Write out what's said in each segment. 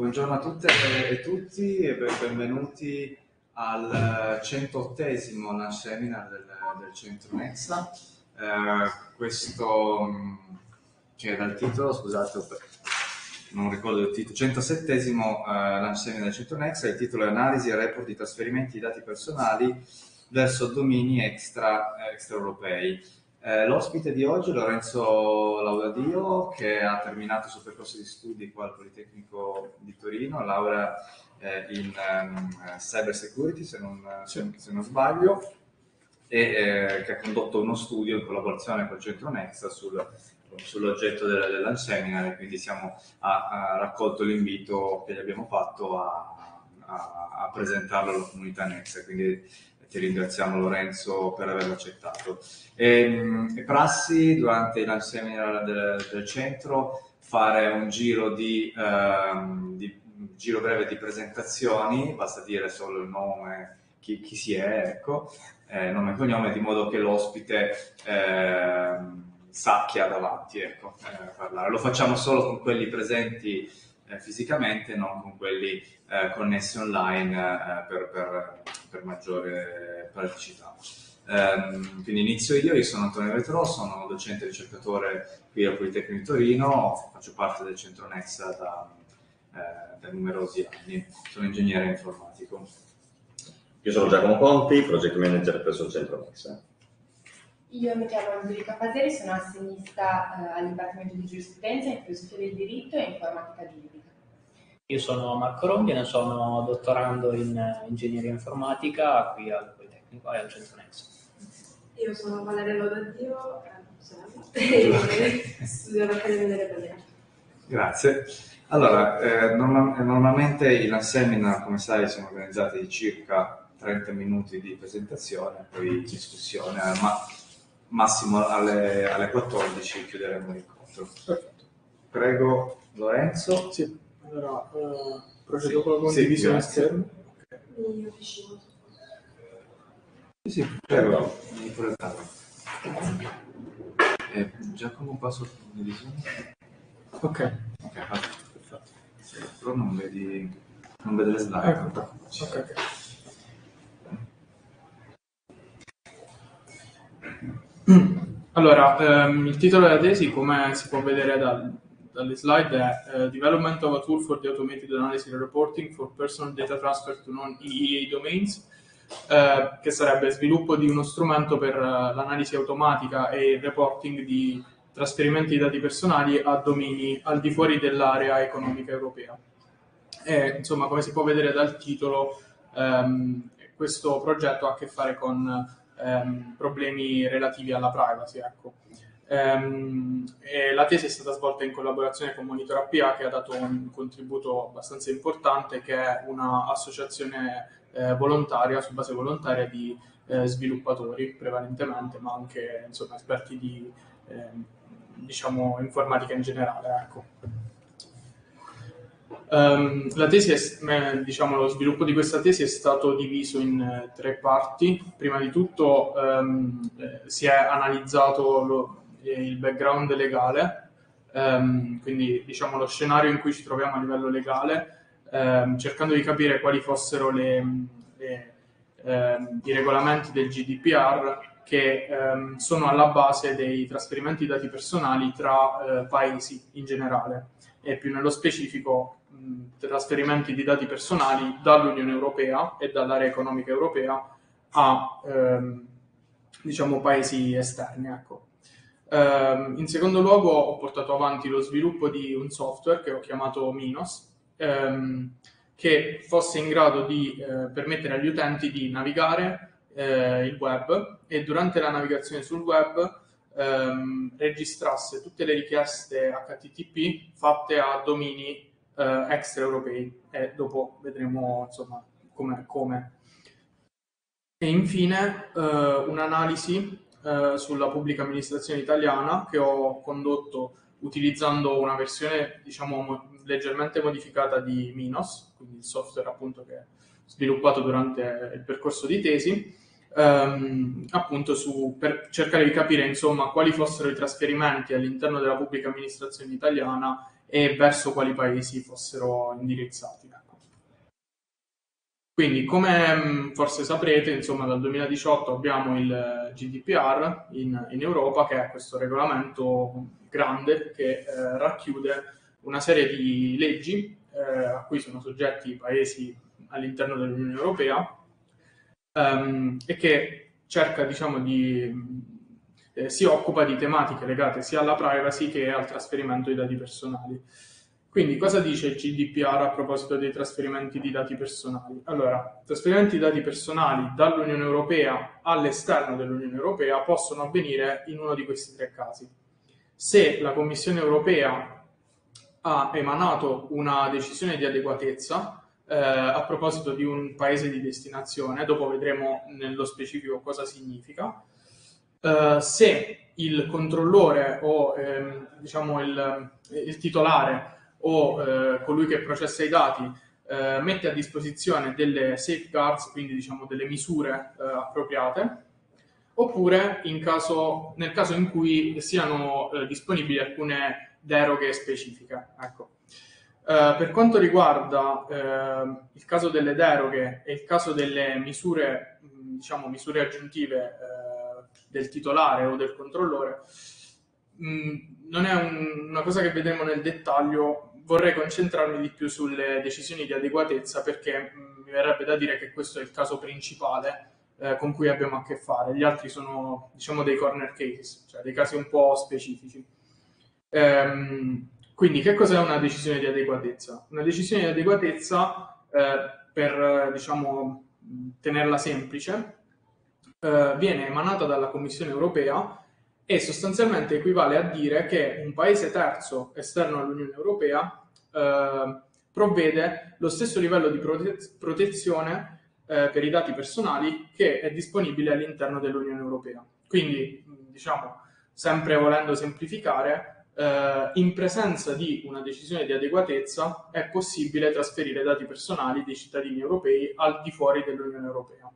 Buongiorno a tutte e tutti e benvenuti al 108esimo NAS Seminar del, del Centro Nexa. Eh, questo, mm, che è dal titolo, scusate, non ricordo il titolo, 107esimo eh, Seminar del Centro Nexa, il titolo è Analisi e report di trasferimenti di dati personali verso domini extra, extra europei. Eh, l'ospite di oggi è Lorenzo Laudadio che ha terminato il suo percorso di studi qua al Politecnico di Torino, laurea eh, in um, cyber security se non, se, se non sbaglio e eh, che ha condotto uno studio in collaborazione col Centro Nexa sul, sull'oggetto del, del lunch seminar e quindi siamo, ha, ha, raccolto l'invito che gli abbiamo fatto a, a, a presentarlo alla comunità Nexa. Quindi ti ringraziamo Lorenzo per averlo accettato. E, e prassi durante il seminar del, del, centro fare un giro, di, um, di, giro breve di presentazioni, basta dire solo il nome, chi, chi si è, ecco, eh, nome e cognome, di modo che l'ospite eh, sa chi ha davanti, ecco, eh, parlare. Lo facciamo solo con quelli presenti eh, fisicamente, non con quelli eh, connessi online eh, per, per, per, maggiore praticità. Um, quindi inizio io, io sono Antonio Vetrò, sono docente e ricercatore qui al Politecnico di Torino, faccio parte del centro Nexa da, eh, da numerosi anni, sono ingegnere informatico. Io sono Giacomo Conti, project manager presso il centro Nexa. Io mi chiamo Angelica Paseri, sono assegnista eh, al Dipartimento di Giurisprudenza in Filosofia del Diritto e Informatica Giuridica. Io sono Marco Rondine, sono dottorando in ingegneria informatica qui al Politecnico e al Centro Nexo. Io sono Valeria Lodadio, e studio all'Accademia delle Baleari. Grazie. Allora, eh, norma- normalmente i seminar, come sai, sono organizzati di circa 30 minuti di presentazione, poi discussione, ma massimo alle, alle 14 chiuderemo l'incontro. Perfetto. Prego Lorenzo. Sì. Allora, uh, procedo con la condivisione sì, esterna. Io vicino. Sì, sì, prego, pure eh, Giacomo passo la condivisione. Ok. Ok, perfetto. Sì, però non vedi, non vede le slide. Ecco, ok, ok. Allora, ehm, il titolo della tesi, come si può vedere dal, dalle slide è uh, Development of a Tool for the Automated Analysis and Reporting for Personal Data Transfer to Non-EEA Domains, uh, che sarebbe sviluppo di uno strumento per uh, l'analisi automatica e il reporting di trasferimenti di dati personali a domini al di fuori dell'area economica europea. E, insomma, come si può vedere dal titolo, um, questo progetto ha a che fare con um, problemi relativi alla privacy. Ecco. Um, la tesi è stata svolta in collaborazione con Monitor APA che ha dato un contributo abbastanza importante che è un'associazione eh, volontaria, su base volontaria di eh, sviluppatori prevalentemente, ma anche insomma, esperti di eh, diciamo, informatica in generale. Ecco. Um, la tesi è, diciamo, lo sviluppo di questa tesi è stato diviso in eh, tre parti. Prima di tutto um, si è analizzato lo, il background legale, ehm, quindi diciamo lo scenario in cui ci troviamo a livello legale, ehm, cercando di capire quali fossero le, le, ehm, i regolamenti del GDPR che ehm, sono alla base dei trasferimenti di dati personali tra eh, paesi in generale e più nello specifico mh, trasferimenti di dati personali dall'Unione Europea e dall'area economica europea a ehm, diciamo paesi esterni. Ecco. Um, in secondo luogo ho portato avanti lo sviluppo di un software che ho chiamato Minos, um, che fosse in grado di uh, permettere agli utenti di navigare uh, il web e durante la navigazione sul web um, registrasse tutte le richieste HTTP fatte a domini uh, extraeuropei e dopo vedremo insomma come. E infine un'analisi eh, sulla pubblica amministrazione italiana che ho condotto utilizzando una versione diciamo leggermente modificata di Minos, quindi il software appunto che ho sviluppato durante il percorso di tesi, ehm, appunto su, per cercare di capire insomma quali fossero i trasferimenti all'interno della pubblica amministrazione italiana e verso quali paesi fossero indirizzati. Quindi, come mm, forse saprete, insomma, dal 2018 abbiamo il GDPR in, in Europa, che è questo regolamento grande che eh, racchiude una serie di leggi eh, a cui sono soggetti i paesi all'interno dell'Unione Europea ehm, e che cerca, diciamo, di eh, si occupa di tematiche legate sia alla privacy che al trasferimento di dati personali. Quindi cosa dice il GDPR a proposito dei trasferimenti di dati personali? Allora, trasferimenti di dati personali dall'Unione Europea all'esterno dell'Unione Europea possono avvenire in uno di questi tre casi. Se la Commissione Europea ha emanato una decisione di adeguatezza eh, a proposito di un paese di destinazione, dopo vedremo nello specifico cosa significa, eh, se il controllore o ehm, diciamo il, il titolare o eh, colui che processa i dati eh, mette a disposizione delle safeguards, quindi diciamo delle misure eh, appropriate, oppure caso, nel caso in cui siano eh, disponibili alcune deroghe specifiche. Ecco. Uh, per quanto riguarda uh, il caso delle deroghe e il caso delle misure, diciamo, misure aggiuntive del titolare o del controllore, mh, non è un, una cosa che vedremo nel dettaglio, vorrei concentrarmi di più sulle decisioni di adeguatezza perché mm, mi verrebbe da dire che questo è il caso principale eh, con cui abbiamo a che fare. Gli altri sono, diciamo, dei corner cases, cioè dei casi un po' specifici. Ehm, quindi, che cos'è una decisione di adeguatezza? Una decisione di adeguatezza, eh, per, diciamo, tenerla semplice, eh, viene emanata dalla Commissione europea e sostanzialmente equivale a dire che un paese terzo esterno all'Unione Europea eh, provvede lo stesso livello di prote- protezione eh, per i dati personali che è disponibile all'interno dell'Unione Europea. Quindi, diciamo, sempre volendo semplificare, eh, in presenza di una decisione di adeguatezza è possibile trasferire dati personali dei cittadini europei al di fuori dell'Unione Europea.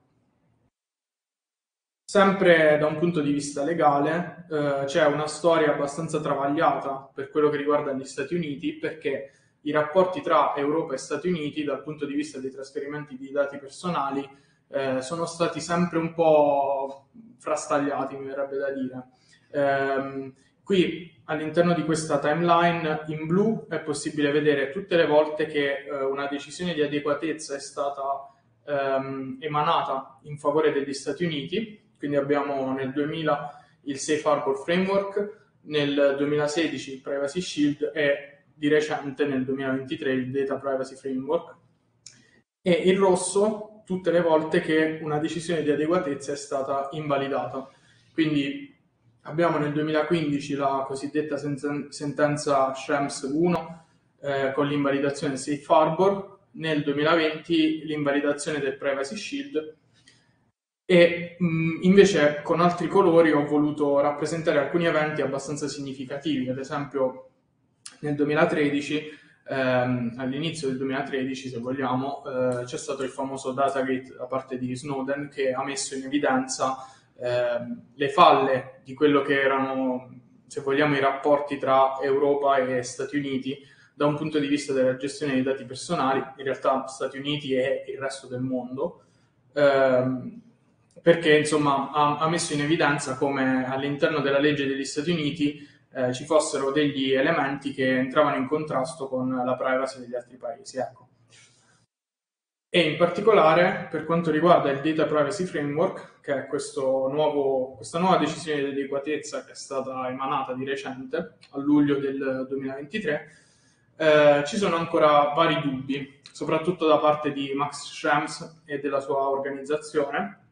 Sempre da un punto di vista legale eh, c'è una storia abbastanza travagliata per quello che riguarda gli Stati Uniti perché i rapporti tra Europa e Stati Uniti dal punto di vista dei trasferimenti di dati personali eh, sono stati sempre un po' frastagliati, mi verrebbe da dire. Eh, qui all'interno di questa timeline in blu è possibile vedere tutte le volte che eh, una decisione di adeguatezza è stata ehm, emanata in favore degli Stati Uniti quindi abbiamo nel 2000 il Safe Harbor Framework, nel 2016 il Privacy Shield e di recente nel 2023 il Data Privacy Framework. E il rosso tutte le volte che una decisione di adeguatezza è stata invalidata. Quindi abbiamo nel 2015 la cosiddetta sentenza Schrems 1 eh, con l'invalidazione Safe Harbor, nel 2020 l'invalidazione del Privacy Shield e mh, invece con altri colori ho voluto rappresentare alcuni eventi abbastanza significativi, ad esempio nel 2013, ehm, all'inizio del 2013 se vogliamo, eh, c'è stato il famoso Datagate da parte di Snowden che ha messo in evidenza ehm, le falle di quello che erano, se vogliamo, i rapporti tra Europa e Stati Uniti da un punto di vista della gestione dei dati personali, in realtà Stati Uniti e il resto del mondo. Ehm, perché insomma ha, ha, messo in evidenza come all'interno della legge degli Stati Uniti eh, ci fossero degli elementi che entravano in contrasto con la privacy degli altri paesi. Ecco. E in particolare per quanto riguarda il Data Privacy Framework, che è nuovo, questa nuova decisione di adeguatezza che è stata emanata di recente, a luglio del 2023, eh, ci sono ancora vari dubbi, soprattutto da parte di Max Schrems e della sua organizzazione,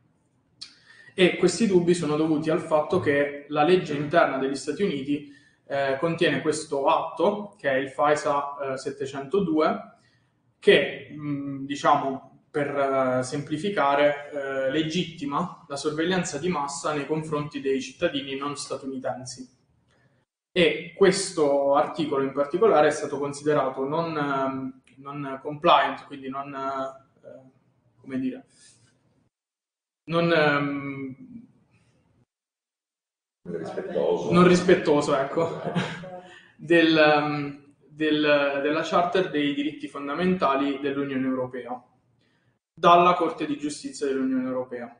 e questi dubbi sono dovuti al fatto che la legge interna degli Stati Uniti eh, contiene questo atto, che è il FISA eh, 702, che mh, diciamo per eh, semplificare eh, legittima la sorveglianza di massa nei confronti dei cittadini non statunitensi. E questo articolo in particolare è stato considerato non, ehm, non compliant, quindi non, eh, come dire, non, um, rispettoso. non rispettoso, ecco, del, um, del, della Charter dei diritti fondamentali dell'Unione Europea dalla Corte di Giustizia dell'Unione Europea.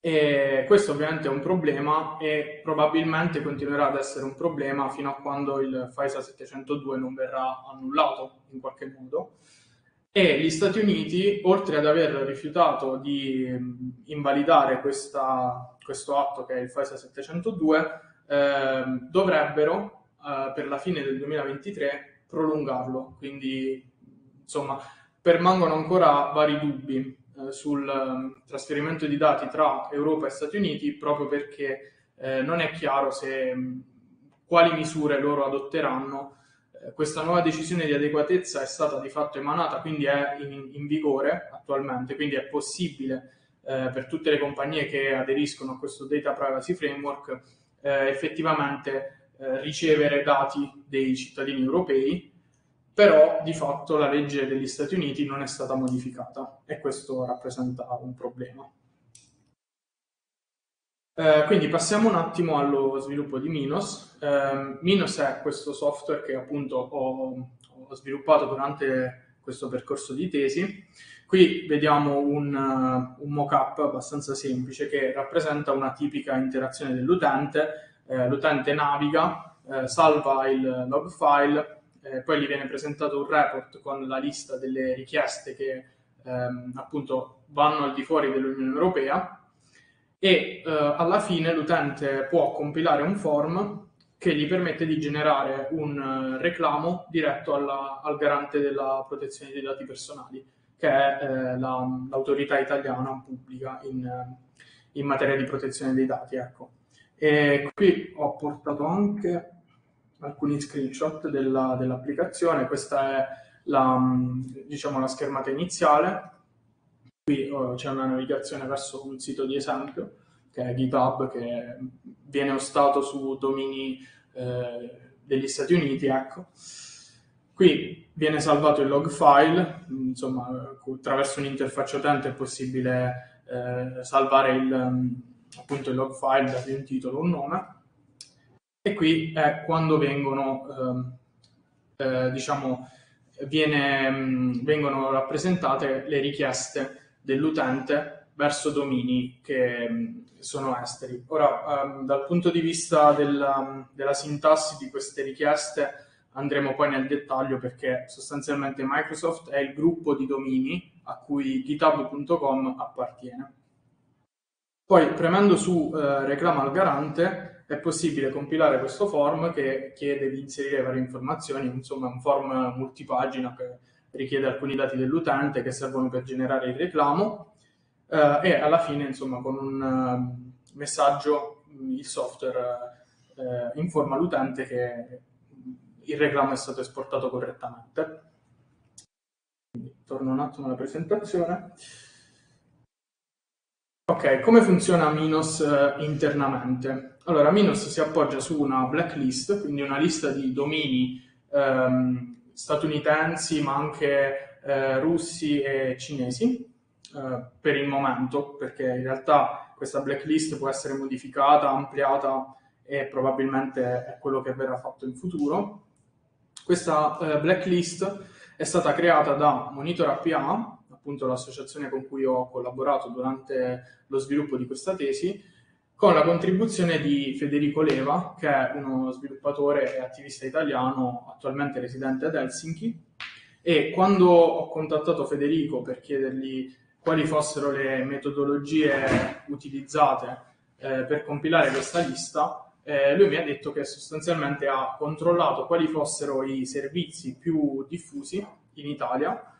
E questo ovviamente è un problema e probabilmente continuerà ad essere un problema fino a quando il FISA 702 non verrà annullato in qualche modo. E gli Stati Uniti, oltre ad aver rifiutato di invalidare questa, questo atto che è il FISA 702, eh, dovrebbero eh, per la fine del 2023 prolungarlo. Quindi, insomma, permangono ancora vari dubbi eh, sul um, trasferimento di dati tra Europa e Stati Uniti proprio perché eh, non è chiaro se, mh, quali misure loro adotteranno. Eh, questa nuova decisione di adeguatezza è stata di fatto emanata, quindi è in, in vigore attualmente, quindi è possibile eh, per tutte le compagnie che aderiscono a questo Data Privacy Framework eh, effettivamente eh, ricevere dati dei cittadini europei però di fatto la legge degli Stati Uniti non è stata modificata e questo rappresenta un problema. Eh, quindi passiamo un attimo allo sviluppo di Minos. Eh, Minos è questo software che appunto ho, ho, sviluppato durante questo percorso di tesi. Qui vediamo un, un mock-up abbastanza semplice che rappresenta una tipica interazione dell'utente. Eh, l'utente naviga, eh, salva il log file, eh, poi gli viene presentato un report con la lista delle richieste che ehm, appunto vanno al di fuori dell'Unione Europea e eh, alla fine l'utente può compilare un form che gli permette di generare un uh, reclamo diretto alla, al garante della protezione dei dati personali, che è eh, la, l'autorità italiana pubblica in, in, materia di protezione dei dati. Ecco. E qui ho portato anche alcuni screenshot della, dell'applicazione. Questa è la, diciamo, la schermata iniziale. Qui oh, c'è una navigazione verso un sito di esempio, che è GitHub, che viene ostato su domini eh, degli Stati Uniti. Ecco. Qui viene salvato il log file, insomma, attraverso un'interfaccia utente è possibile eh, salvare il, appunto il log file, dargli un titolo, un nome e qui è quando vengono, eh, eh, diciamo, viene, mh, vengono rappresentate le richieste dell'utente verso domini che mh, sono esteri. Ora, ehm, dal punto di vista della, della sintassi di queste richieste andremo poi nel dettaglio perché sostanzialmente Microsoft è il gruppo di domini a cui github.com appartiene. Poi premendo su eh, reclama al garante è possibile compilare questo form che chiede di inserire varie informazioni, insomma un form multipagina che richiede alcuni dati dell'utente che servono per generare il reclamo eh, e alla fine insomma con un uh, messaggio il software uh, informa l'utente che il reclamo è stato esportato correttamente. Torno un attimo alla presentazione. Ok, come funziona Minos uh, internamente? Allora, Minos si appoggia su una blacklist, quindi una lista di domini um, statunitensi, ma anche uh, russi e cinesi, uh, per il momento, perché in realtà questa blacklist può essere modificata, ampliata e probabilmente è quello che verrà fatto in futuro. Questa blacklist è stata creata da Monitor APA, appunto l'associazione con cui ho collaborato durante lo sviluppo di questa tesi, con la contribuzione di Federico Leva, che è uno sviluppatore e attivista italiano attualmente residente ad Helsinki. E quando ho contattato Federico per chiedergli quali fossero le metodologie utilizzate eh, per compilare questa lista, eh, lui mi ha detto che sostanzialmente ha controllato quali fossero i servizi più diffusi in Italia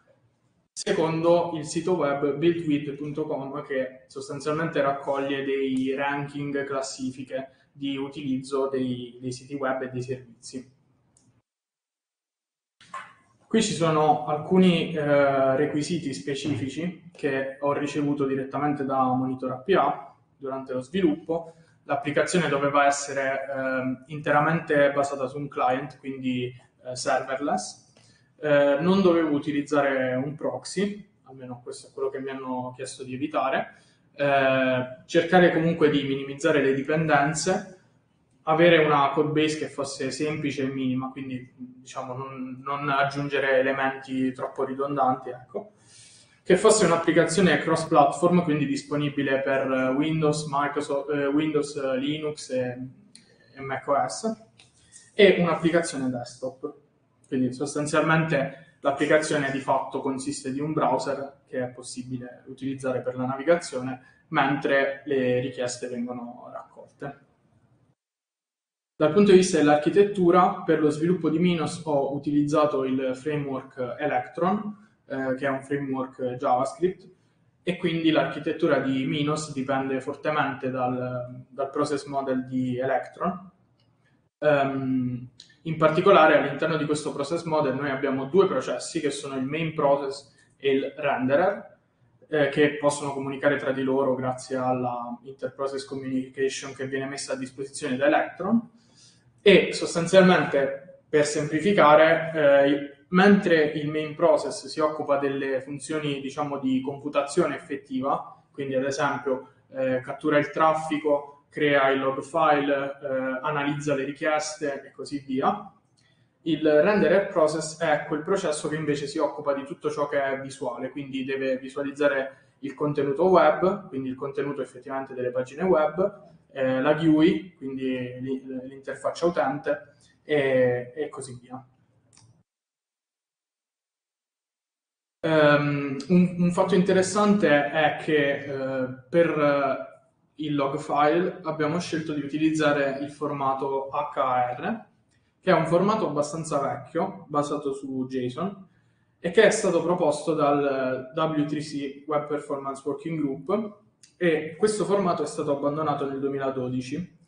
secondo il sito web buildwith.com che sostanzialmente raccoglie dei ranking, classifiche di utilizzo dei, dei siti web e dei servizi. Qui ci sono alcuni eh, requisiti specifici che ho ricevuto direttamente da Monitor APA durante lo sviluppo. L'applicazione doveva essere eh, interamente basata su un client, quindi eh, serverless, eh, non dovevo utilizzare un proxy, almeno questo è quello che mi hanno chiesto di evitare, eh, cercare comunque di minimizzare le dipendenze, avere una code base che fosse semplice e minima, quindi diciamo non, non aggiungere elementi troppo ridondanti, ecco. che fosse un'applicazione cross-platform, quindi disponibile per Windows, Microsoft, eh, Windows, Linux e, e macOS, e un'applicazione desktop. Quindi sostanzialmente l'applicazione di fatto consiste di un browser che è possibile utilizzare per la navigazione mentre le richieste vengono raccolte. Dal punto di vista dell'architettura, per lo sviluppo di Minos ho utilizzato il framework Electron, eh, che è un framework JavaScript, e quindi l'architettura di Minos dipende fortemente dal, dal process model di Electron. Um, in particolare all'interno di questo process model noi abbiamo due processi che sono il main process e il renderer, eh, che possono comunicare tra di loro grazie alla interprocess communication che viene messa a disposizione da Electron. E sostanzialmente per semplificare eh, mentre il main process si occupa delle funzioni diciamo di computazione effettiva quindi ad esempio eh, cattura il traffico crea il log file eh, analizza le richieste e così via il renderer process è quel processo che invece si occupa di tutto ciò che è visuale, quindi deve visualizzare il contenuto web, quindi il contenuto effettivamente delle pagine web, eh, la GUI, quindi l'interfaccia utente e, e così via. Um, un, un, fatto interessante è che uh, per il log file abbiamo scelto di utilizzare il formato HAR, che è un formato abbastanza vecchio, basato su JSON, e che è stato proposto dal W3C Web Performance Working Group e questo formato è stato abbandonato nel 2012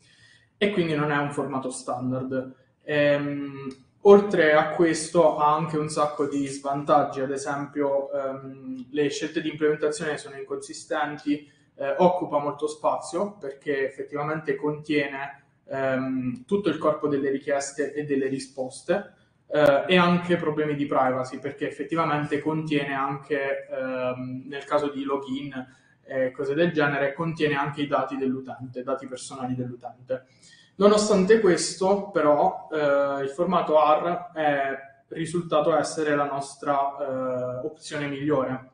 e quindi non è un formato standard. Ehm, oltre a questo ha anche un sacco di svantaggi, ad esempio ehm, le scelte di implementazione sono inconsistenti, eh, occupa molto spazio perché effettivamente contiene ehm, tutto il corpo delle richieste e delle risposte eh, e anche problemi di privacy perché effettivamente contiene anche ehm, nel caso di login e cose del genere, contiene anche i dati dell'utente, dati personali dell'utente. Nonostante questo, però, eh, il formato AR è risultato essere la nostra eh, opzione migliore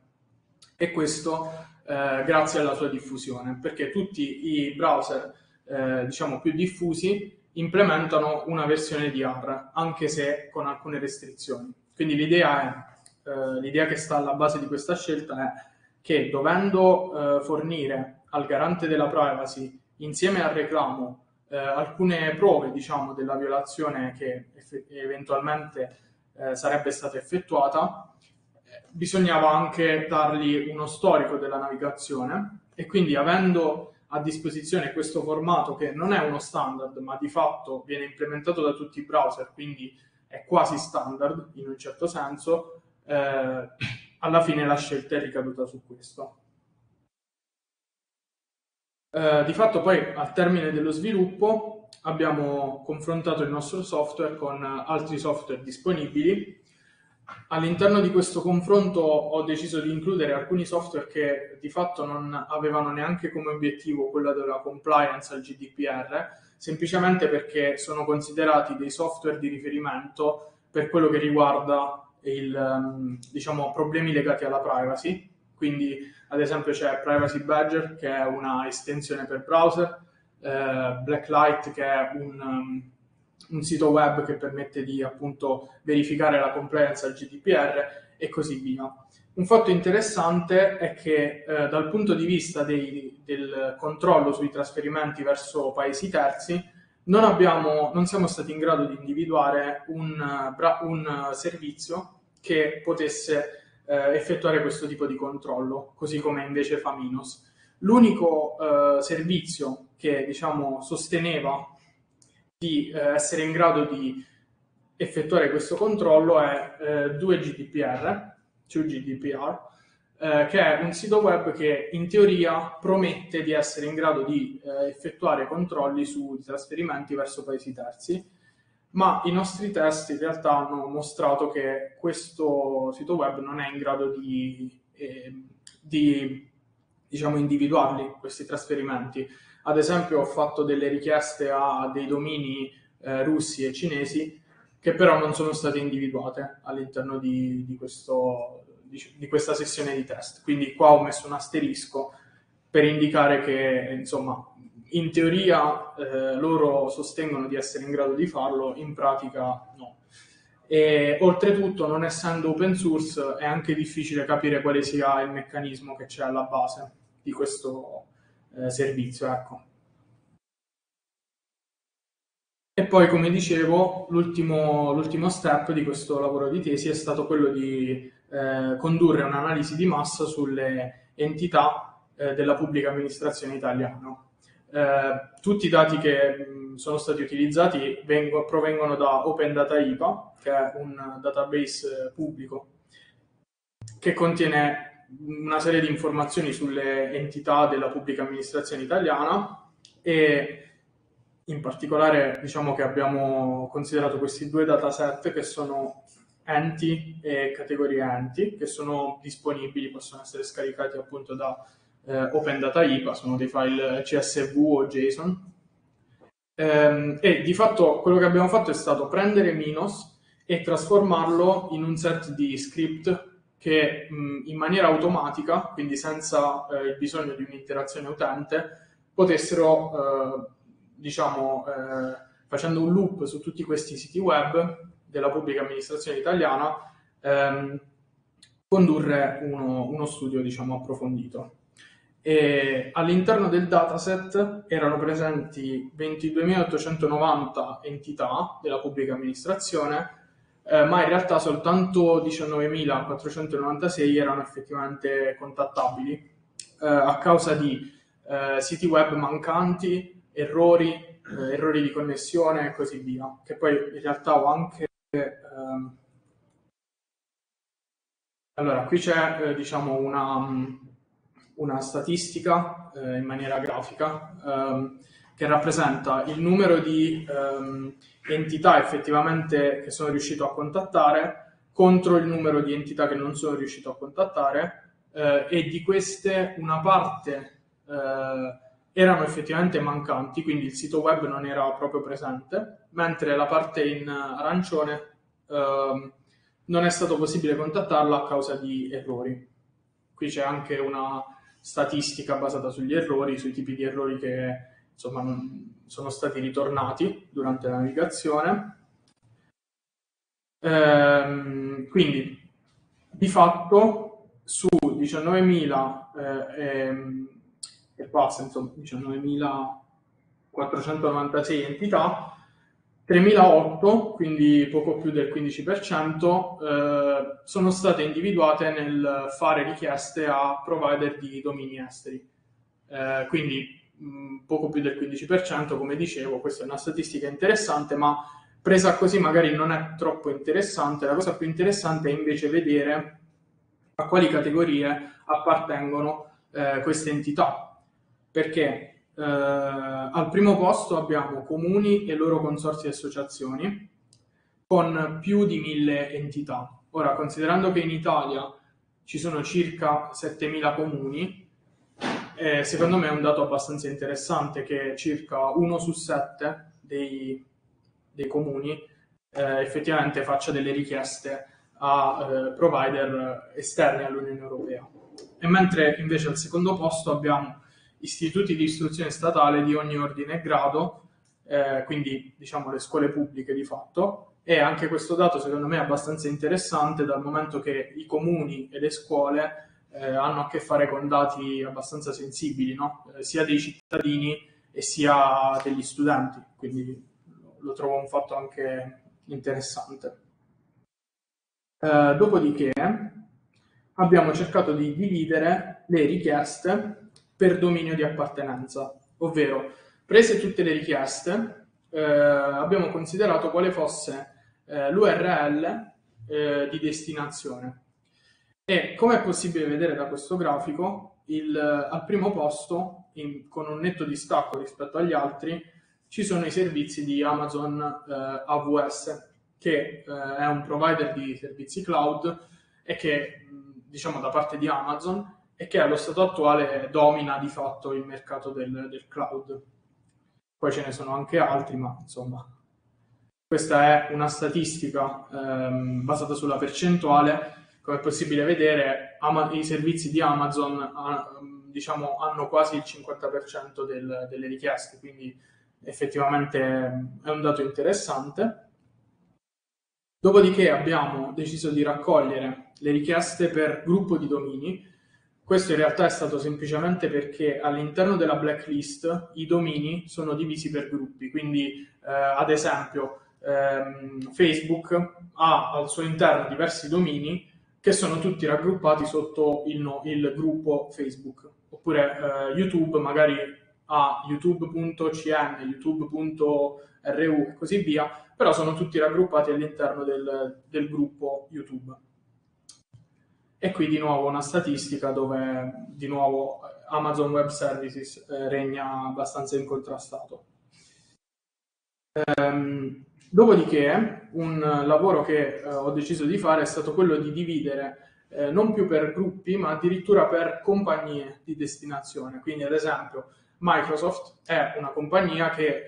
e questo eh, grazie alla sua diffusione, perché tutti i browser eh, diciamo più diffusi implementano una versione di AR, anche se con alcune restrizioni. Quindi l'idea, è, eh, l'idea che sta alla base di questa scelta è che dovendo eh, fornire al garante della privacy insieme al reclamo eh, alcune prove diciamo, della violazione che eff- eventualmente sarebbe stata effettuata, bisognava anche dargli uno storico della navigazione e quindi avendo a disposizione questo formato che non è uno standard ma di fatto viene implementato da tutti i browser quindi è quasi standard in un certo senso eh, alla fine la scelta è ricaduta su questo. Eh, di fatto poi al termine dello sviluppo abbiamo confrontato il nostro software con altri software disponibili. All'interno di questo confronto ho deciso di includere alcuni software che di fatto non avevano neanche come obiettivo quella della compliance al GDPR, semplicemente perché sono considerati dei software di riferimento per quello che riguarda il, um, diciamo, problemi legati alla privacy. Quindi, ad esempio, c'è Privacy Badger, che è una estensione per browser, eh, Blacklight, che è un, um, un, sito web che permette di appunto verificare la compliance al GDPR e così via. Un fatto interessante è che eh, dal punto di vista dei, del controllo sui trasferimenti verso paesi terzi, non, abbiamo, non siamo stati in grado di individuare un, un servizio che potesse eh, effettuare questo tipo di controllo, così come invece fa Minos. L'unico eh, servizio che diciamo, sosteneva di eh, essere in grado di effettuare questo controllo è 2GDPR, 2GDPR eh, che è un sito web che in teoria promette di essere in grado di eh, effettuare controlli sui trasferimenti verso paesi terzi ma i nostri test in realtà hanno mostrato che questo sito web non è in grado di, eh, di diciamo, individuarli, questi trasferimenti. Ad esempio ho fatto delle richieste a dei domini eh, russi e cinesi che però non sono state individuate all'interno di, di, questo, di, di questa sessione di test. Quindi qua ho messo un asterisco per indicare che, insomma, in teoria eh, loro sostengono di essere in grado di farlo, in pratica no. E oltretutto, non essendo open source, è anche difficile capire quale sia il meccanismo che c'è alla base di questo eh, servizio. Ecco. E poi, come dicevo, l'ultimo, l'ultimo, step di questo lavoro di tesi è stato quello di eh, condurre un'analisi di massa sulle entità eh, della pubblica amministrazione italiana. Eh, tutti i dati che sono stati utilizzati vengo, provengono da Open Data IPA, che è un database pubblico che contiene una serie di informazioni sulle entità della pubblica amministrazione italiana e in particolare diciamo che abbiamo considerato questi due dataset che sono enti e categorie enti che sono disponibili, possono essere scaricati appunto da eh, Open Data IPA, sono dei file CSV o JSON. Ehm, e di fatto quello che abbiamo fatto è stato prendere Minos e trasformarlo in un set di script che mh, in maniera automatica, quindi senza eh, il bisogno di un'interazione utente, potessero eh, diciamo, eh, facendo un loop su tutti questi siti web della pubblica amministrazione italiana, ehm, condurre uno, uno studio diciamo, approfondito. E all'interno del dataset erano presenti 22.890 entità della pubblica amministrazione, eh, ma in realtà soltanto 19.496 erano effettivamente contattabili. Eh, a causa di eh, siti web mancanti, errori, eh, errori di connessione e così via, che poi in realtà ho anche... Ehm... Allora, qui c'è eh, diciamo una, una statistica eh, in maniera grafica ehm, che rappresenta il numero di ehm, entità effettivamente che sono riuscito a contattare contro il numero di entità che non sono riuscito a contattare eh, e di queste una parte eh, erano effettivamente mancanti, quindi il sito web non era proprio presente, mentre la parte in arancione eh, non è stato possibile contattarla a causa di errori. Qui c'è anche una statistica basata sugli errori, sui tipi di errori che insomma, non sono stati ritornati durante la navigazione. Ehm, quindi, di fatto, su 19.000 eh, ehm, e passa, insomma, 19.496 entità, 3.008, quindi poco più del 15%, eh, sono state individuate nel fare richieste a provider di domini esteri. Eh, quindi mh, poco più del 15%, come dicevo, questa è una statistica interessante, ma presa così magari non è troppo interessante. La cosa più interessante è invece vedere a quali categorie appartengono eh, queste entità perché eh, al primo posto abbiamo comuni e loro consorsi e associazioni con più di mille entità. Ora, considerando che in Italia ci sono circa 7.000 comuni, eh, secondo me è un dato abbastanza interessante che circa uno su sette dei, dei comuni eh, effettivamente faccia delle richieste a eh, provider esterni all'Unione Europea. E mentre invece al secondo posto abbiamo istituti di istruzione statale di ogni ordine e grado, eh, quindi diciamo le scuole pubbliche di fatto, e anche questo dato secondo me è abbastanza interessante dal momento che i comuni e le scuole eh, hanno a che fare con dati abbastanza sensibili, no? eh, sia dei cittadini e sia degli studenti, quindi lo trovo un fatto anche interessante. Eh, dopodiché abbiamo cercato di dividere le richieste per dominio di appartenenza, ovvero prese tutte le richieste, eh, abbiamo considerato quale fosse eh, l'URL eh, di destinazione. E come è possibile vedere da questo grafico, il, al primo posto, in, con un netto distacco rispetto agli altri, ci sono i servizi di Amazon eh, AWS, che eh, è un provider di servizi cloud e che, diciamo, da parte di Amazon e che allo stato attuale domina di fatto il mercato del, del cloud. Poi ce ne sono anche altri, ma insomma, questa è una statistica ehm, basata sulla percentuale. Come è possibile vedere, Ama- i servizi di Amazon ha, diciamo, hanno quasi il 50% del, delle richieste, quindi effettivamente è un dato interessante. Dopodiché abbiamo deciso di raccogliere le richieste per gruppo di domini. Questo in realtà è stato semplicemente perché all'interno della blacklist i domini sono divisi per gruppi, quindi eh, ad esempio ehm, Facebook ha al suo interno diversi domini che sono tutti raggruppati sotto il, no, il gruppo Facebook, oppure eh, YouTube magari ha youtube.cn, youtube.ru e così via, però sono tutti raggruppati all'interno del, del gruppo YouTube. E qui di nuovo una statistica dove di nuovo Amazon Web Services eh, regna abbastanza incontrastato. Ehm, dopodiché un lavoro che eh, ho deciso di fare è stato quello di dividere eh, non più per gruppi ma addirittura per compagnie di destinazione. Quindi ad esempio Microsoft è una compagnia che eh,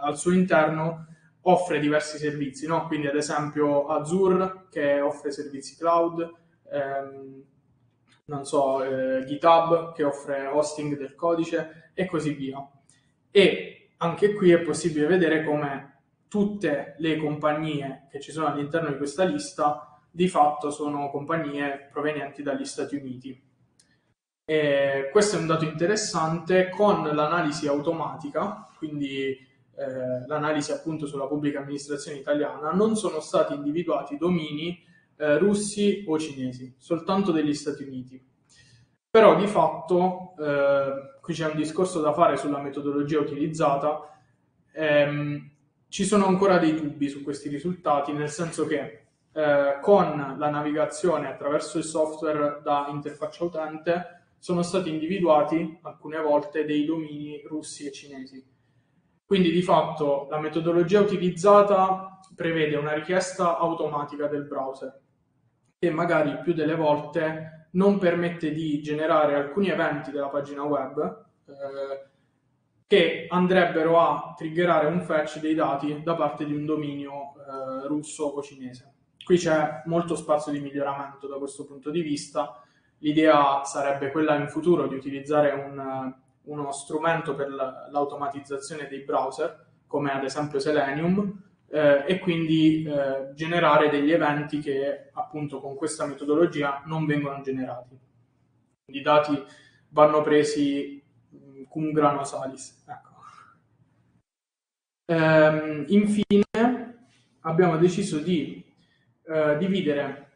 al suo interno offre diversi servizi, no? quindi ad esempio Azure che offre servizi cloud, ehm, non so, eh, GitHub che offre hosting del codice e così via. E anche qui è possibile vedere come tutte le compagnie che ci sono all'interno di questa lista di fatto sono compagnie provenienti dagli Stati Uniti. E questo è un dato interessante con l'analisi automatica, quindi eh, l'analisi appunto sulla pubblica amministrazione italiana, non sono stati individuati domini eh, russi o cinesi, soltanto degli Stati Uniti. Però di fatto, eh, qui c'è un discorso da fare sulla metodologia utilizzata, ehm, ci sono ancora dei dubbi su questi risultati, nel senso che eh, con la navigazione attraverso il software da interfaccia utente sono stati individuati alcune volte dei domini russi e cinesi. Quindi di fatto la metodologia utilizzata prevede una richiesta automatica del browser che magari più delle volte non permette di generare alcuni eventi della pagina web eh, che andrebbero a triggerare un fetch dei dati da parte di un dominio eh, russo o cinese. Qui c'è molto spazio di miglioramento da questo punto di vista L'idea sarebbe quella in futuro di utilizzare un, uno strumento per l'automatizzazione dei browser, come ad esempio Selenium, eh, e quindi eh, generare degli eventi che appunto con questa metodologia non vengono generati. I dati vanno presi cum grano salis. Ecco. Ehm, infine abbiamo deciso di eh, dividere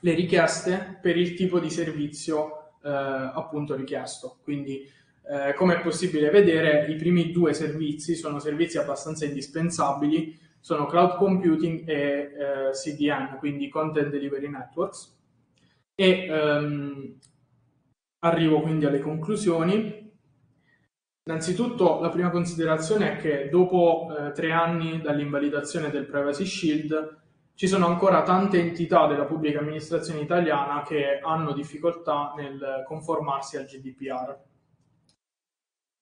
le richieste per il tipo di servizio eh, appunto richiesto. Quindi eh, come è possibile vedere i primi due servizi sono servizi abbastanza indispensabili, sono cloud computing e eh, CDN, quindi Content Delivery Networks. E ehm, arrivo quindi alle conclusioni. Innanzitutto la prima considerazione è che dopo eh, tre anni dall'invalidazione del Privacy Shield ci sono ancora tante entità della pubblica amministrazione italiana che hanno difficoltà nel conformarsi al GDPR.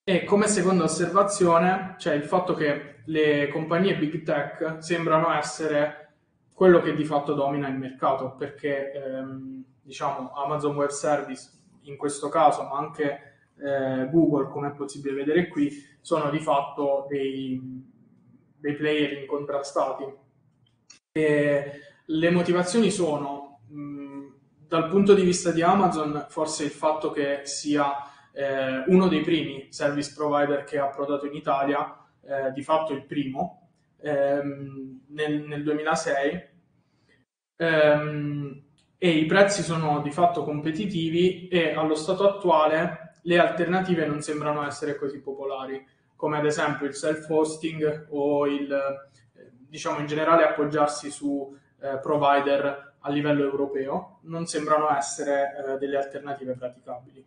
E come seconda osservazione c'è il fatto che le compagnie big tech sembrano essere quello che di fatto domina il mercato, perché ehm, diciamo Amazon Web Service in questo caso, ma anche eh, Google, come è possibile vedere qui, sono di fatto dei, dei player incontrastati. E le motivazioni sono, mh, dal punto di vista di Amazon, forse il fatto che sia eh, uno dei primi service provider che ha approdato in Italia, eh, di fatto il primo, ehm, nel, nel, 2006, ehm, e i prezzi sono di fatto competitivi e allo stato attuale le alternative non sembrano essere così popolari, come ad esempio il self-hosting o il diciamo in generale appoggiarsi su eh, provider a livello europeo non sembrano essere eh, delle alternative praticabili.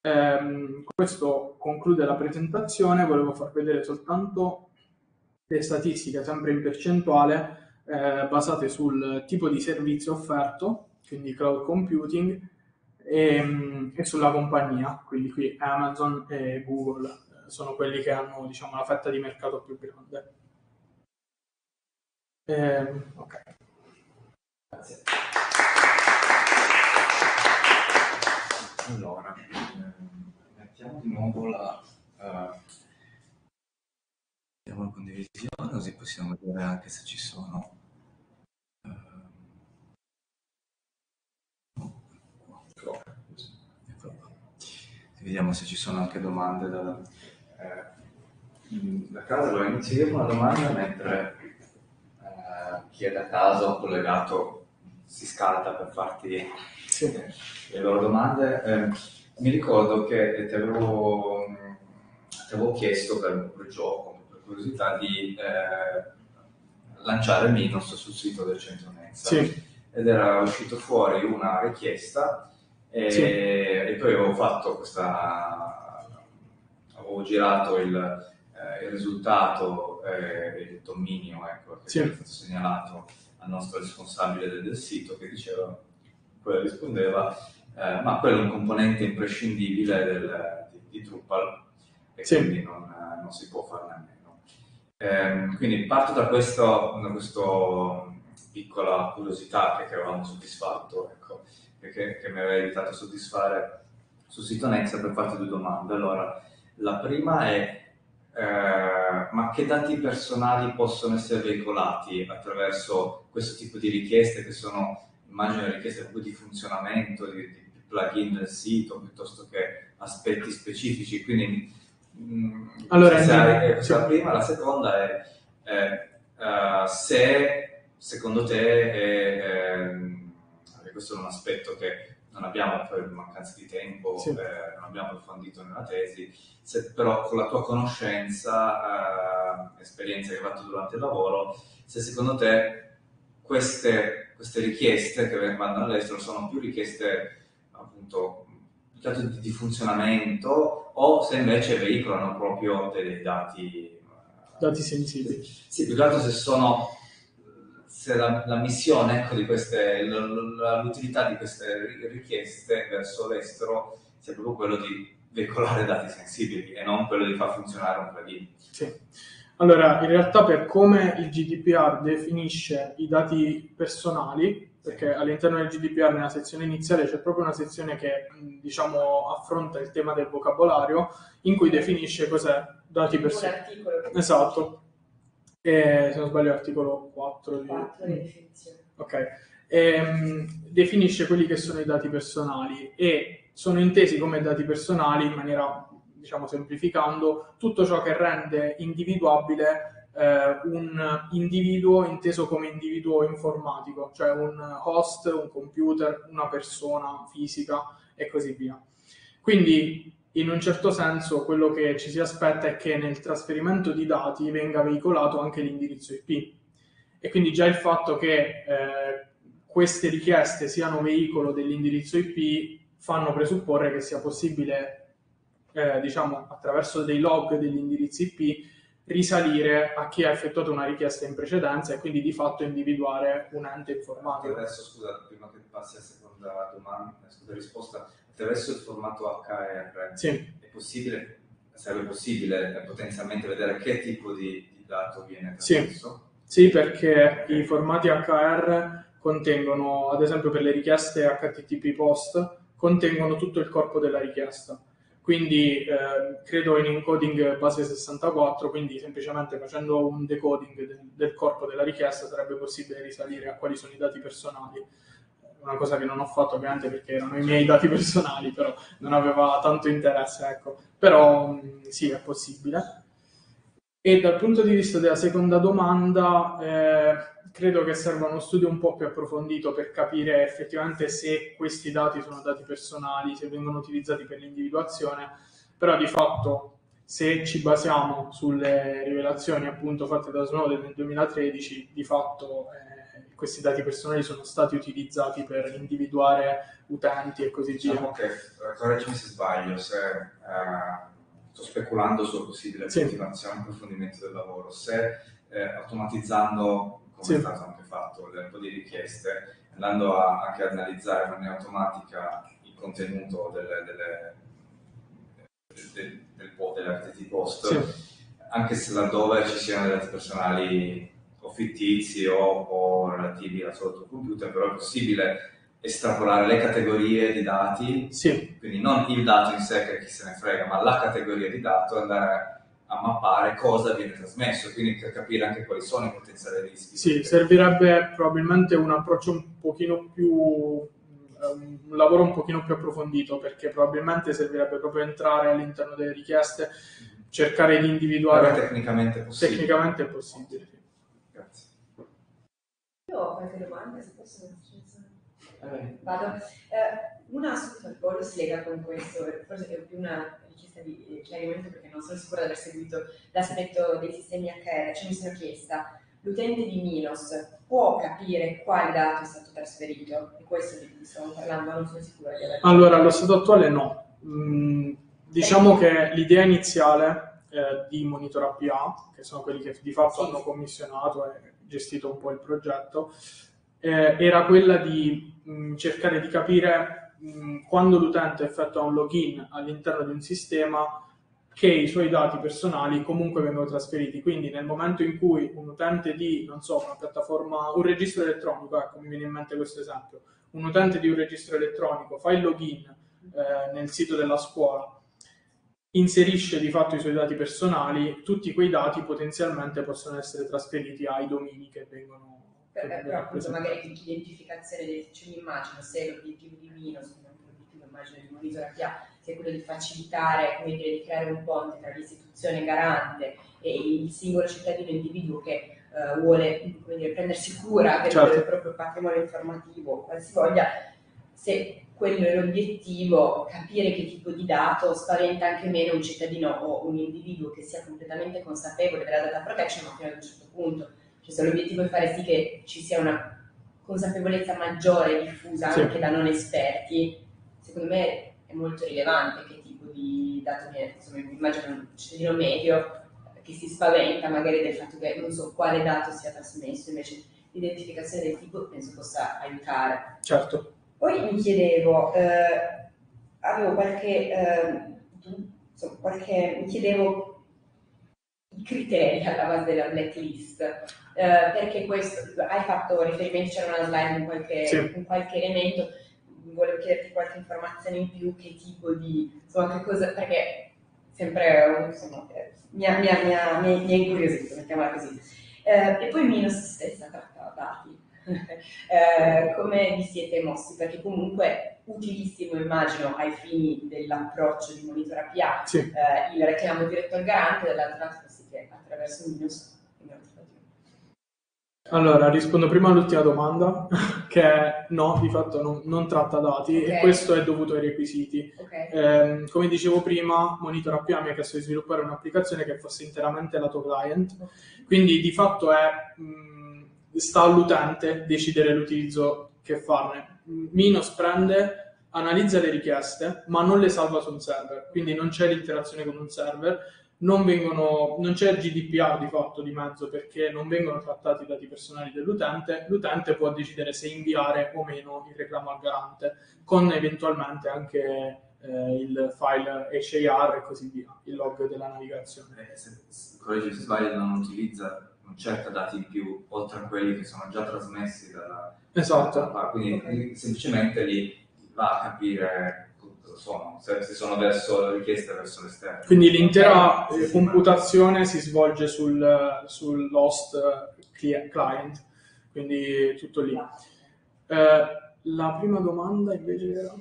Ehm, questo conclude la presentazione, volevo far vedere soltanto le statistiche sempre in percentuale eh, basate sul tipo di servizio offerto, quindi cloud computing, e, mm, e sulla compagnia, quindi qui Amazon e Google eh, sono quelli che hanno diciamo, la fetta di mercato più grande. Eh, ok. Grazie. Allora, ehm, mettiamo di nuovo la, mettiamo la condivisione così possiamo vedere anche se ci sono. ehm, oh, ecco qua. Eccolo qua. Vediamo se ci sono anche domande da, eh, da casa. Allora inizio io con una domanda mentre eh, chi è da casa o collegato si scalda per farti Sì. eh, le loro domande. Eh, mi ricordo che ti avevo, ti avevo chiesto per, per gioco, per curiosità, di eh, lanciare Minos sul sito del centro Mensa. Sì, Ed era uscito fuori una richiesta e, Sì. e poi avevo fatto questa... avevo girato il, eh, il risultato e il dominio ecco, che Sì. era stato segnalato al nostro responsabile del, del sito che diceva, poi rispondeva, eh, ma quello è un componente imprescindibile del- di, di Drupal e Sì. quindi non, eh, non si può farne a meno. Ehm, quindi parto da questo, da questo piccola curiosità che avevamo soddisfatto, ecco, che, che- mi aveva aiutato a soddisfare sul sito Nexa per farti due domande. Allora, la prima è eh, ma che dati personali possono essere veicolati attraverso questo tipo di richieste che sono, immagino, richieste proprio di funzionamento, di, di plugin del sito piuttosto che aspetti specifici? Quindi, mm, Allora, questa è è la prima. La seconda è eh, eh, se secondo te è, perché questo è un aspetto che non abbiamo per mancanza di tempo, Sì. eh, non abbiamo approfondito nella tesi, se però con la tua conoscenza, eh, esperienza che hai fatto durante il lavoro, se secondo te queste, queste richieste che vanno all'estero sono più richieste appunto di, di funzionamento o se invece veicolano proprio dei dati eh, dati sensibili. sì, più che altro se sono la, la missione ecco, di queste, l'utilità di queste ri- richieste verso l'estero sia proprio quello di veicolare dati sensibili e non quello di far funzionare un plugin. Sì. Allora, in realtà per come il GDPR definisce i dati personali, perché all'interno del GDPR nella sezione iniziale c'è proprio una sezione che diciamo affronta il tema del vocabolario in cui definisce cos'è dati personali. Esatto. E, se non sbaglio l'articolo 4 di... quattro le definizioni. Ok. Ehm, definisce quelli che sono i dati personali e sono intesi come dati personali in maniera, diciamo semplificando, tutto ciò che rende individuabile eh, un individuo inteso come individuo informatico, cioè un host, un computer, una persona fisica e così via. Quindi in un certo senso quello che ci si aspetta è che nel trasferimento di dati venga veicolato anche l'indirizzo IP e quindi già il fatto che eh, queste richieste siano veicolo dell'indirizzo IP fanno presupporre che sia possibile, eh, diciamo, attraverso dei log degli indirizzi IP risalire a chi ha effettuato una richiesta in precedenza e quindi di fatto individuare un ente informatico. Adesso scusa, prima che passi alla seconda domanda, seconda risposta, attraverso il formato HR Sì, è possibile, sarebbe possibile eh, potenzialmente vedere che tipo di, di dato viene Sì. trasmesso? Sì, perché i formati HR contengono, ad esempio per le richieste HTTP post, contengono tutto il corpo della richiesta. Quindi eh, credo in encoding base 64, quindi semplicemente facendo un decoding del, del corpo della richiesta sarebbe possibile risalire a quali sono i dati personali. Una cosa che non ho fatto ovviamente perché erano i miei dati personali, però non aveva tanto interesse, ecco. Però mh, sì, è possibile. E dal punto di vista della seconda domanda, eh, credo che serva uno studio un po' più approfondito per capire effettivamente se questi dati sono dati personali, se vengono utilizzati per l'individuazione, però di fatto se ci basiamo sulle rivelazioni appunto fatte da Snowden nel 2013, di fatto eh, questi dati personali sono stati utilizzati per individuare utenti e così via. Diciamo che, eh, correggimi se sbaglio, se eh, sto speculando sulla possibile Sì. continuazione e approfondimento del lavoro, se eh, automatizzando, come Sì. è stato anche fatto, un po' di richieste, andando a, anche ad analizzare in maniera automatica i contenuto delle, delle, del, del, po- dell'RTT post, Sì. anche se laddove ci siano dei dati personali o fittizi o, o relativi al solo tuo computer, però è possibile estrapolare le categorie di dati, Sì, quindi non il dato in sé che chi se ne frega, ma la categoria di dato e andare a mappare cosa viene trasmesso, quindi per capire anche quali sono i potenziali rischi. Sì, servirebbe probabilmente un approccio un pochino più un lavoro un pochino più approfondito perché probabilmente servirebbe proprio entrare all'interno delle richieste, cercare di Però individuare tecnicamente possibile. tecnicamente è possibile. sì. Io ho qualche domanda, se posso. Vado. Eh, una subito al volo si lega con questo, forse è più una richiesta di eh, chiarimento perché non sono sicura di aver seguito l'aspetto dei sistemi HR, cioè mi sono chiesta, l'utente di Minos può capire quale dato è stato trasferito? E questo di cui stiamo parlando, non sono sicura di aver Allora, allo stato attuale no. Mm, diciamo che l'idea iniziale eh, di Monitor APA, che sono quelli che di fatto Sì. hanno commissionato e gestito un po' il progetto, eh, era quella di mh, cercare di capire mh, quando l'utente effettua un login all'interno di un sistema che i suoi dati personali comunque vengono trasferiti. Quindi nel momento in cui un utente di, non so, una piattaforma, un registro elettronico, ecco, mi viene in mente questo esempio, un utente di un registro elettronico fa il login eh, nel sito della scuola, inserisce di fatto i suoi dati personali, tutti quei dati potenzialmente possono essere trasferiti ai domini che vengono che Per- vengono però appunto magari l'identificazione del cioè mi immagino se l'obiettivo di come anche l'obiettivo immagino di Monitor APA, sia quello di facilitare, come dire, di creare un ponte tra l'istituzione garante e il singolo cittadino individuo che eh, vuole dire, prendersi cura del, Certo. del proprio patrimonio informativo, qualsivoglia, se quello è l'obiettivo, capire che tipo di dato spaventa anche meno un cittadino o un individuo che sia completamente consapevole della data protection, ma fino ad un certo punto. Cioè se l'obiettivo è fare sì che ci sia una consapevolezza maggiore diffusa Sì. anche da non esperti, secondo me è molto rilevante che tipo di dato viene, insomma, immagino un cittadino medio che si spaventa magari del fatto che non so quale dato sia trasmesso, invece l'identificazione del tipo penso possa aiutare. Certo. Poi mi chiedevo, eh, avevo qualche, eh, insomma, qualche, mi chiedevo i criteri alla base della blacklist, eh, perché questo, hai fatto riferimento, c'era una slide con qualche, Sì. con qualche elemento, volevo chiederti qualche informazione in più, che tipo di, insomma, che cosa, perché sempre, insomma, eh, mi ha, mi ha, mi ha, mi ha- mi ha incuriosito, mettiamola così. Eh, e poi Minos stessa tratta dati. Eh, come vi siete mossi? Perché comunque utilissimo immagino ai fini dell'approccio di Monitor APA Sì. eh, il reclamo diretto al garante, dall'altro lato sì che attraverso Minus vengono trattati. Allora, rispondo prima all'ultima domanda, che è no, di fatto non, non tratta dati e Ok. questo è dovuto ai requisiti. Ok, Ehm, come dicevo prima, Monitor APA mi ha chiesto di sviluppare un'applicazione che fosse interamente lato client, quindi di fatto è, mh, sta all'utente decidere l'utilizzo che farne. Minos prende, analizza le richieste, ma non le salva su un server, quindi non c'è l'interazione con un server, non, vengono, non c'è GDPR di fatto di mezzo perché non vengono trattati i dati personali dell'utente, l'utente può decidere se inviare o meno il reclamo al garante, con eventualmente anche eh, il file HAR e così via, il log della navigazione. Eh, se, correggi se sbaglio, non utilizza, non cerca dati in più oltre a quelli che sono già trasmessi dalla, Esatto. dalla. Quindi quindi semplicemente li va a capire cosa sono, se, se sono verso richieste verso l'esterno. Quindi l'intera eh, computazione si svolge sul, sull'host eh, cli- client, quindi tutto lì. Eh, la prima domanda invece era...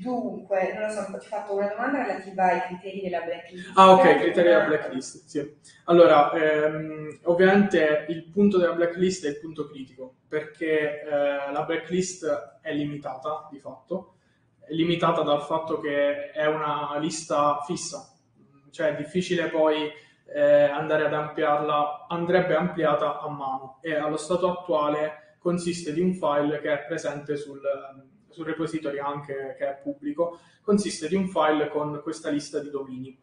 dunque, non lo so, ti ho fatto una domanda relativa ai criteri della blacklist. Ah, ok, criteri della blacklist. Sì. Allora, ehm, ovviamente il punto della blacklist è il punto critico, perché eh, la blacklist è limitata di fatto, è limitata dal fatto che è una lista fissa, cioè è difficile poi eh, andare ad ampliarla, andrebbe ampliata a mano e allo stato attuale consiste di un file che è presente sul, sul repository anche che è pubblico, consiste di un file con questa lista di domini.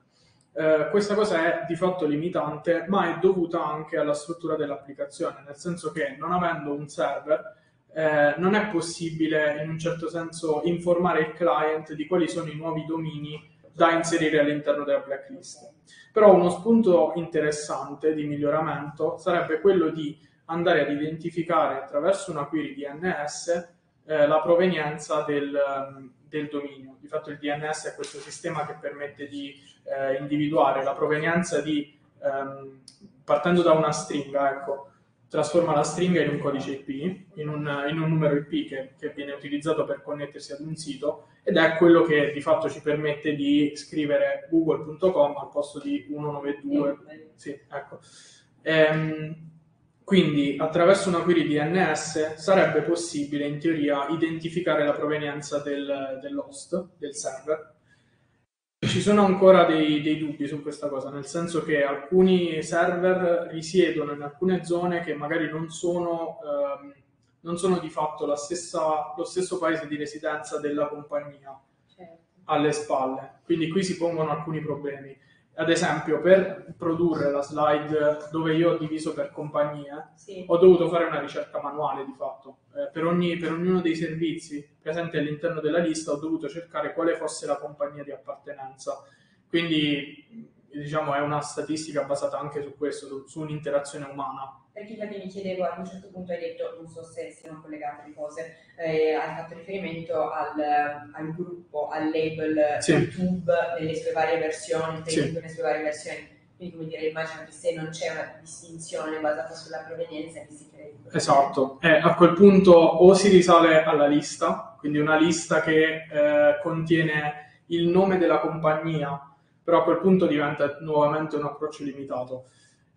Eh, questa cosa è di fatto limitante, ma è dovuta anche alla struttura dell'applicazione, nel senso che non avendo un server, eh, non è possibile in un certo senso informare il client di quali sono i nuovi domini da inserire all'interno della blacklist. Però uno spunto interessante di miglioramento sarebbe quello di andare ad identificare attraverso una query DNS eh, la provenienza del, del, dominio. Di fatto il DNS è questo sistema che permette di eh, individuare la provenienza di, ehm, partendo da una stringa, ecco, trasforma la stringa in un codice IP, in un, in un numero IP che, che, viene utilizzato per connettersi ad un sito ed è quello che di fatto ci permette di scrivere google.com al posto di 192. Sì, ecco. Ehm, quindi attraverso una query DNS sarebbe possibile in teoria identificare la provenienza del, dell'host, del server. Ci sono ancora dei, dei, dubbi su questa cosa, nel senso che alcuni server risiedono in alcune zone che magari non sono, ehm, non sono di fatto stessa, lo stesso paese di residenza della compagnia certo. alle spalle. Quindi qui si pongono alcuni problemi ad esempio, per produrre la slide dove io ho diviso per compagnie, sì. ho dovuto fare una ricerca manuale di fatto. Eh, per, ogni, per, ognuno dei servizi presenti all'interno della lista ho dovuto cercare quale fosse la compagnia di appartenenza. Quindi, diciamo, è una statistica basata anche su questo, su, su un'interazione umana perché infatti mi chiedevo, ad un certo punto hai detto, non so se siano collegate le cose, eh, hai fatto riferimento al, al gruppo, al label sì. YouTube nelle sue varie versioni, sì. nelle sue varie versioni. Quindi, come dire, immagino che se non c'è una distinzione basata sulla provenienza, che si crei. Esatto, eh, a quel punto o si risale alla lista, quindi una lista che eh, contiene il nome della compagnia, però a quel punto diventa nuovamente un approccio limitato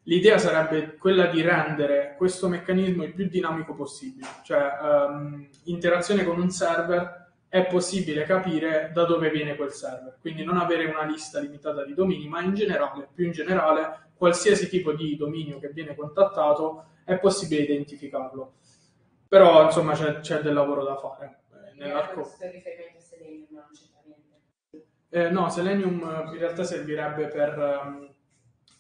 L'idea sarebbe quella di rendere questo meccanismo il più dinamico possibile, cioè um, interazione con un server è possibile capire da dove viene quel server, quindi non avere una lista limitata di domini, ma in generale, più in generale, qualsiasi tipo di dominio che viene contattato è possibile identificarlo. Però insomma c'è, c'è del lavoro da fare. Eh, nell'arco... riferimento a Selenium non c'entra niente. Eh, no, Selenium in realtà servirebbe per... Um,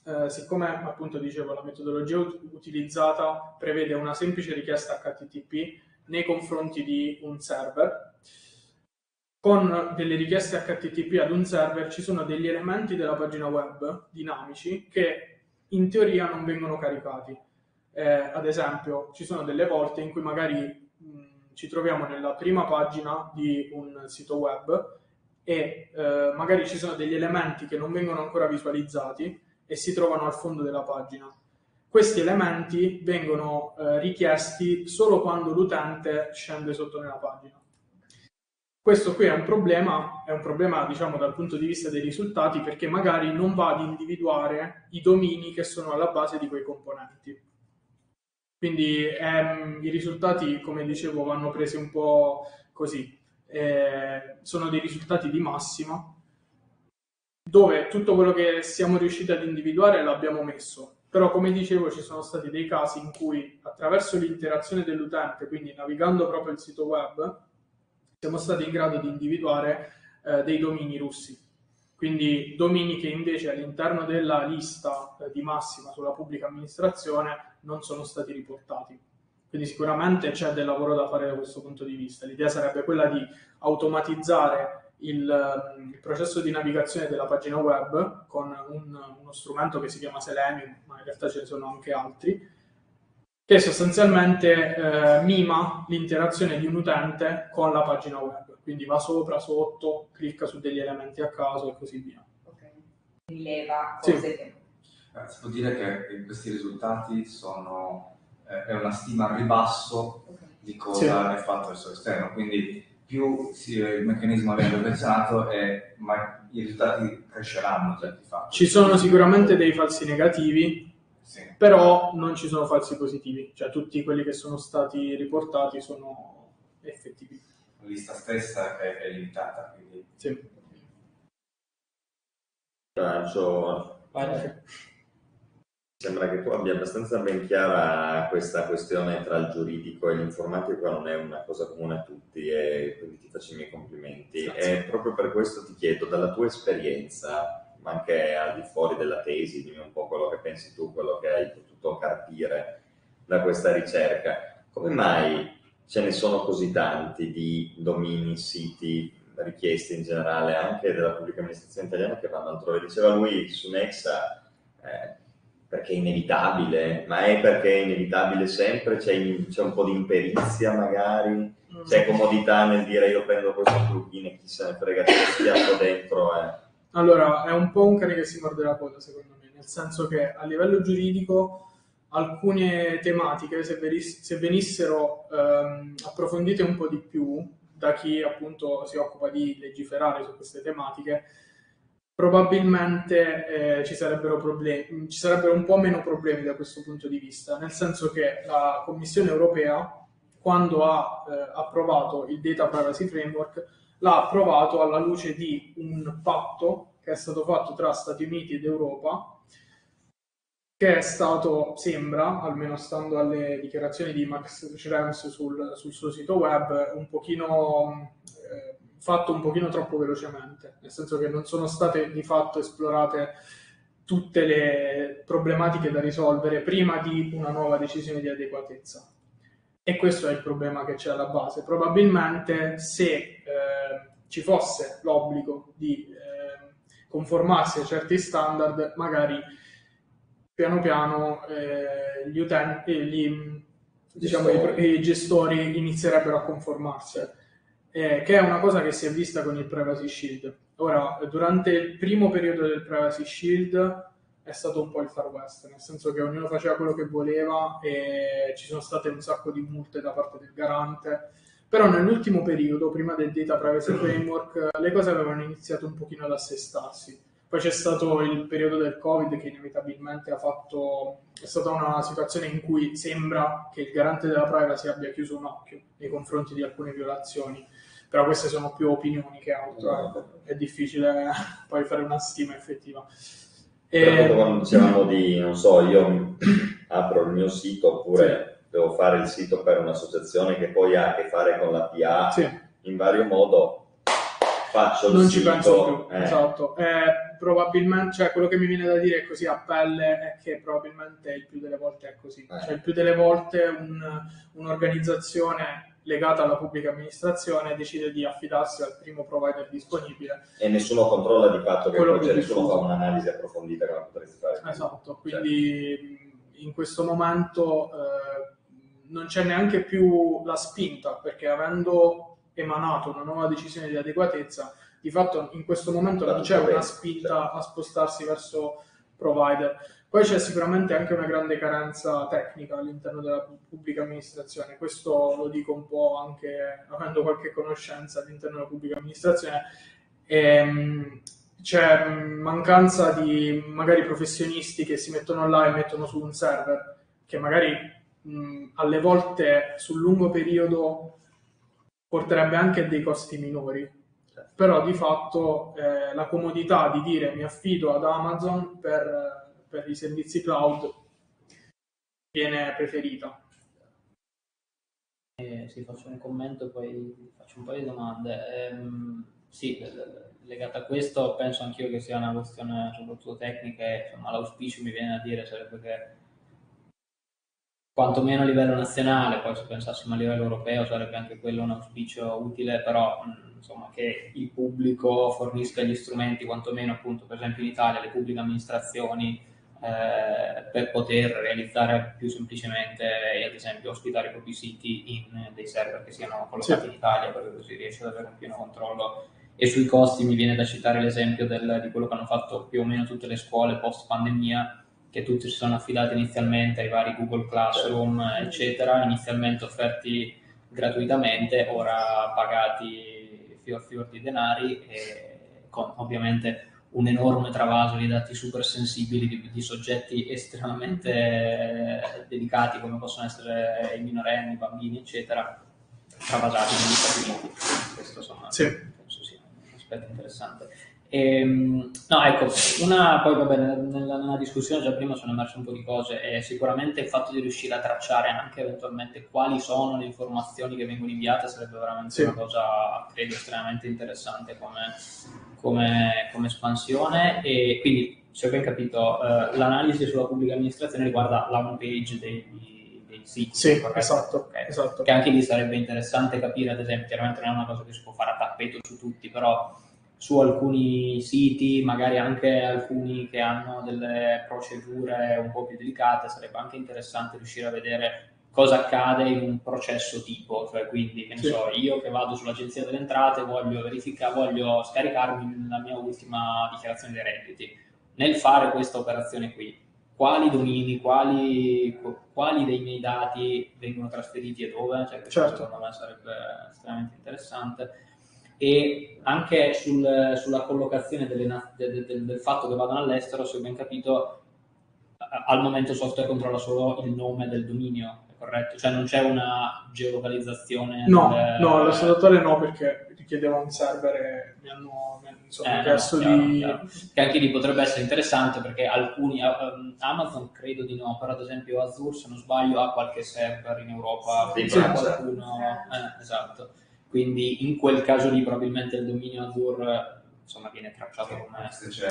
eh, siccome appunto dicevo la metodologia ut- utilizzata prevede una semplice richiesta HTTP nei confronti di un server, con delle richieste HTTP ad un server ci sono degli elementi della pagina web dinamici che in teoria non vengono caricati. Eh, ad esempio, ci sono delle volte in cui magari mh, ci troviamo nella prima pagina di un sito web e eh, magari ci sono degli elementi che non vengono ancora visualizzati e si trovano al fondo della pagina. Questi elementi vengono eh, richiesti solo quando l'utente scende sotto nella pagina. Questo qui è un problema, è un problema diciamo dal punto di vista dei risultati perché magari non va ad individuare i domini che sono alla base di quei componenti. Quindi ehm, i risultati, come dicevo, vanno presi un po' così. Eh, sono dei risultati di massima dove tutto quello che siamo riusciti ad individuare l'abbiamo messo. Però, come dicevo, ci sono stati dei casi in cui attraverso l'interazione dell'utente, quindi navigando proprio il sito web, siamo stati in grado di individuare eh, dei domini russi. Quindi domini che invece all'interno della lista eh, di massima sulla pubblica amministrazione non sono stati riportati. Quindi sicuramente c'è del lavoro da fare da questo punto di vista. L'idea sarebbe quella di automatizzare il, ehm, il, processo di navigazione della pagina web con un, uno strumento che si chiama Selenium, ma in realtà ce ne sono anche altri, che sostanzialmente eh, mima l'interazione di un utente con la pagina web. Quindi va sopra, sotto, clicca su degli elementi a caso e così via. Ok. Rileva cose sì. che... Eh, si può dire che questi risultati sono eh, è una stima al ribasso okay. di cosa sì. è fatto verso l'esterno, quindi più si, il meccanismo viene perfezionato e ma i risultati cresceranno. Cioè, ci sono sicuramente dei falsi negativi, sì. però non ci sono falsi positivi, cioè tutti quelli che sono stati riportati sono effettivi. La lista stessa è, è limitata, quindi... Sì. Lancio... Sembra che tu abbia abbastanza ben chiara questa questione tra il giuridico e l'informatico, non è una cosa comune a tutti e quindi ti faccio i miei complimenti. Grazie. E proprio per questo ti chiedo, dalla tua esperienza, ma anche al di fuori della tesi, dimmi un po' quello che pensi tu, quello che hai potuto capire da questa ricerca, come mai ce ne sono così tanti di domini, siti, richieste in generale anche della pubblica amministrazione italiana che vanno altrove. Diceva lui su Nexa, eh, perché è inevitabile, ma è perché è inevitabile sempre, c'è, c'è un po' di imperizia magari, mm. c'è comodità nel dire io prendo questo plugin e chi se ne frega, lo schiaffo dentro. Eh. Allora, è un po' un cane che si morde la coda secondo me, nel senso che a livello giuridico alcune tematiche, se, venis- se venissero ehm, approfondite un po' di più da chi appunto si occupa di legiferare su queste tematiche, probabilmente eh, ci, sarebbero problemi, ci sarebbero un po' meno problemi da questo punto di vista, nel senso che la Commissione europea, quando ha eh, approvato il Data Privacy Framework, l'ha approvato alla luce di un patto che è stato fatto tra Stati Uniti ed Europa che è stato, sembra, almeno stando alle dichiarazioni di Max Schrems sul, sul suo sito web, un pochino fatto un pochino troppo velocemente, nel senso che non sono state di fatto esplorate tutte le problematiche da risolvere prima di una nuova decisione di adeguatezza. E questo è il problema che c'è alla base. Probabilmente se eh, ci fosse l'obbligo di eh, conformarsi a certi standard, magari piano piano eh, gli utenti, gli, diciamo, i, i, gestori inizierebbero a conformarsi, eh, che è una cosa che si è vista con il Privacy Shield. Ora, durante il primo periodo del Privacy Shield è stato un po' il Far West, nel senso che ognuno faceva quello che voleva e ci sono state un sacco di multe da parte del garante. Però nell'ultimo periodo, prima del Data Privacy Framework, le cose avevano iniziato un pochino ad assestarsi poi c'è stato il periodo del Covid che inevitabilmente ha fatto, è stata una situazione in cui sembra che il garante della privacy abbia chiuso un occhio nei confronti di alcune violazioni, però queste sono più opinioni che altro, ecco. è difficile poi fare una stima effettiva. E... Quando dicevamo di, non so, io apro il mio sito oppure sì. devo fare il sito per un'associazione che poi ha a che fare con la PA sì. in vario modo, faccio il non sito. ci penso più, eh. esatto. Eh, probabilmente, cioè quello che mi viene da dire così a pelle è che probabilmente il più delle volte è così. Eh. Cioè il più delle volte un, un'organizzazione legata alla pubblica amministrazione decide di affidarsi al primo provider disponibile. E nessuno controlla di fatto che poi nessuno fa un'analisi approfondita che potresti fare. Esatto, quindi certo. in questo momento eh, non c'è neanche più la spinta perché avendo emanato una nuova decisione di adeguatezza di fatto in questo momento non c'è una spinta a spostarsi verso provider. Poi c'è sicuramente anche una grande carenza tecnica all'interno della pubblica amministrazione, questo lo dico un po' anche avendo qualche conoscenza all'interno della pubblica amministrazione. E, ehm, c'è mancanza di magari professionisti che si mettono là e mettono su un server che magari mh, alle volte sul lungo periodo porterebbe anche a dei costi minori. Però di fatto eh, la comodità di dire mi affido ad Amazon per, per i servizi cloud viene preferita. Eh, sì, faccio un commento e poi faccio un paio di domande. Ehm, sì, legata a questo penso anch'io che sia una questione soprattutto tecnica e l'auspicio mi viene a dire sarebbe che quantomeno a livello nazionale, poi se pensassimo a livello europeo sarebbe anche quello un auspicio utile, però insomma, che il pubblico fornisca gli strumenti, quantomeno appunto per esempio in Italia le pubbliche amministrazioni eh, per poter realizzare più semplicemente e ad esempio ospitare i propri siti in dei server che siano collocati sì. in Italia, perché così riesce ad avere un pieno controllo. E sui costi mi viene da citare l'esempio del, di quello che hanno fatto più o meno tutte le scuole post pandemia che tutti si sono affidati inizialmente ai vari Google Classroom, eccetera, inizialmente offerti gratuitamente, ora pagati fior fior di denari e con ovviamente un enorme travaso di dati super sensibili di, di soggetti estremamente eh, delicati come possono essere i minorenni, i bambini, eccetera, travasati negli Stati Uniti. Questo insomma, sì. penso sia un aspetto interessante. E, ehm, no, ecco, una, poi vabbè, nella, nella, discussione già prima sono emerse un po' di cose e sicuramente il fatto di riuscire a tracciare anche eventualmente quali sono le informazioni che vengono inviate sarebbe veramente sì. una cosa, credo, estremamente interessante come, come, come espansione e quindi, se ho ben capito, eh, l'analisi sulla pubblica amministrazione riguarda la home page dei. Sì, corretto? esatto, Ok. esatto. Che anche lì sarebbe interessante capire, ad esempio, chiaramente non è una cosa che si può fare a tappeto su tutti, però su alcuni siti, magari anche alcuni che hanno delle procedure un po' più delicate, sarebbe anche interessante riuscire a vedere cosa accade in un processo tipo, cioè quindi che ne Sì. so, io che vado sull'agenzia delle entrate voglio verificare, voglio scaricarmi la mia ultima dichiarazione dei redditi. Nel fare questa operazione qui, quali domini, quali, quali dei miei dati vengono trasferiti e dove? Cioè, questo Certo. secondo me sarebbe estremamente interessante. E anche sul- sulla collocazione delle na- de- de- del, del fatto che vadano all'estero, se ho ben capito, al momento il software controlla solo il nome del dominio, è corretto? Cioè non c'è una geolocalizzazione? No, del- no, attuale no, perché richiedeva un server e mi hanno, mi hanno, insomma, Eh, no, chiesto chiaro, di... chiaro. Che anche lì potrebbe essere interessante perché alcuni, ehm, Amazon credo di no, però ad esempio Azure se non sbaglio ha qualche server in Europa, Sì, qualcuno, eh, esatto. Quindi in quel caso lì probabilmente il dominio Azure insomma viene tracciato come... Se c'è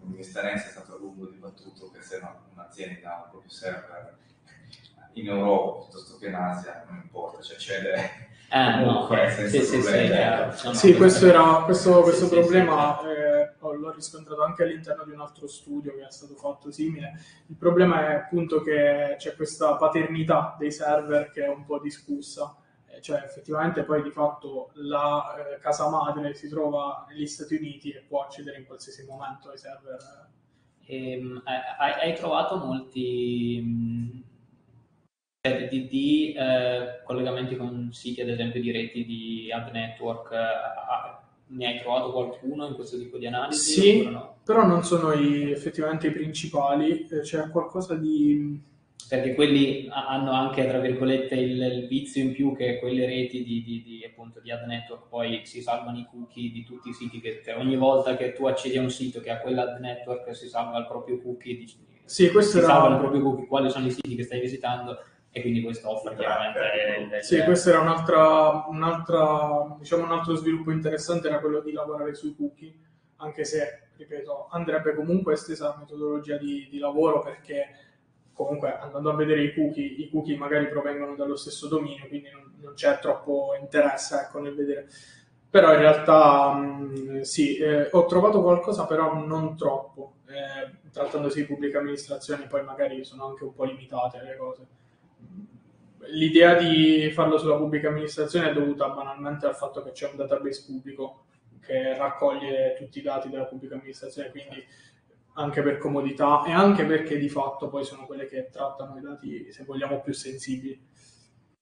un misterenza è stato a lungo dibattuto che se una- un'azienda ha un proprio server in Europa piuttosto che in Asia, non importa, cioè cede Eh, no, Comunque, senza sì, sì, sì. No, no, Sì, questo, era, questo, questo Sì, sì, problema sì, eh, ho- l'ho riscontrato anche all'interno di un altro studio che è stato fatto simile. Il problema è appunto che c'è questa paternità dei server che è un po' discussa, cioè effettivamente poi di fatto la eh, casa madre si trova negli Stati Uniti e può accedere in qualsiasi momento ai server. Ehm, hai, hai trovato molti mh, cioè, di, di, eh, collegamenti con siti, ad esempio, di reti di ad network? eh, ah, ne hai trovato qualcuno in questo tipo di analisi? Sì. no? Però non sono i- effettivamente i principali, eh, c'è qualcosa di... Perché quelli ha- hanno anche, tra virgolette, il, il vizio in più che quelle reti di, di, di, appunto, di ad network. Poi si salvano i cookie di tutti i siti che cioè, ogni volta che tu accedi a un sito che ha quella ad network si salva il proprio cookie di, Sì, questo si salvano il era... proprio cookie quali sono i siti che stai visitando e quindi questo offre chiaramente il- Sì, questo era un'altra, un'altra, diciamo un altro sviluppo interessante, era quello di lavorare sui cookie, anche se, ripeto, andrebbe comunque estesa la metodologia di, di lavoro perché comunque andando a vedere i cookie, i cookie magari provengono dallo stesso dominio, quindi non, non c'è troppo interesse ecco, nel vedere. Però in realtà mh, sì, eh, ho trovato qualcosa, però non troppo. Eh, trattandosi di pubblica amministrazione, poi magari sono anche un po' limitate le cose. L'idea di farlo sulla pubblica amministrazione è dovuta banalmente al fatto che c'è un database pubblico che raccoglie tutti i dati della pubblica amministrazione, quindi anche per comodità e anche perché di fatto poi sono quelle che trattano i dati, se vogliamo, più sensibili.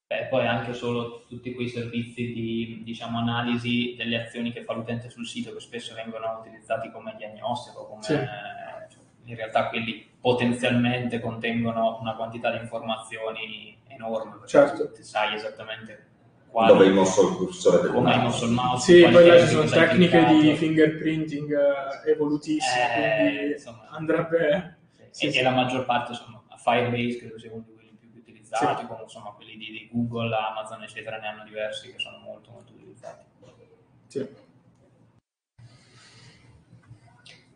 Beh, poi anche solo tutti quei servizi di diciamo, analisi delle azioni che fa l'utente sul sito che spesso vengono utilizzati come diagnostico, come, Sì. cioè, in realtà quelli potenzialmente contengono una quantità di informazioni enorme, Certo. sai esattamente quali, Dove hai mosso il cursore del come hai mouse. mosso il mouse, Sì, poi là ci sono tecniche di fingerprinting eh, evolutissime, Eh, quindi insomma. andrebbe... Sì, e, sì. e la maggior parte insomma Firebase credo sia uno di quelli più utilizzati Sì. come insomma quelli di, di Google, Amazon eccetera ne hanno diversi che sono molto molto utilizzati Sì.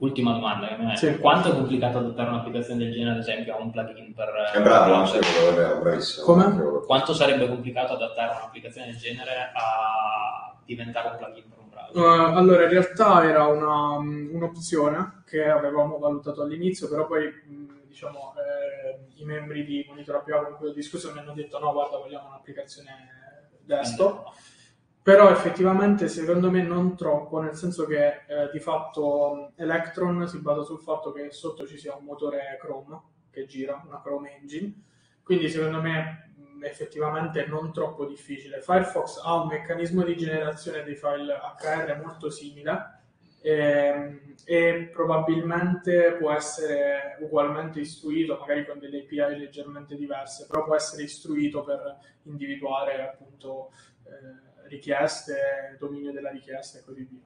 Ultima domanda che mi è, Sì. quanto è complicato adottare un'applicazione del genere ad esempio a un plugin per È bravo, browser? anche io, è vero, bravissimo. Come? Quanto sarebbe complicato adattare un'applicazione del genere a diventare un plugin per un browser Uh, allora, in realtà era una, um, un'opzione che avevamo valutato all'inizio, però poi mh, diciamo, eh, i membri di Monitor APA con cui ho discusso mi hanno detto no, guarda, vogliamo un'applicazione desktop. Però effettivamente secondo me non troppo, nel senso che eh, di fatto Electron si basa sul fatto che sotto ci sia un motore Chrome che gira, una Chrome Engine, quindi secondo me effettivamente non troppo difficile. Firefox ha un meccanismo di generazione dei file HR molto simile ehm, e probabilmente può essere ugualmente istruito, magari con delle API leggermente diverse, però può essere istruito per individuare appunto eh, richieste, dominio della richiesta e così via.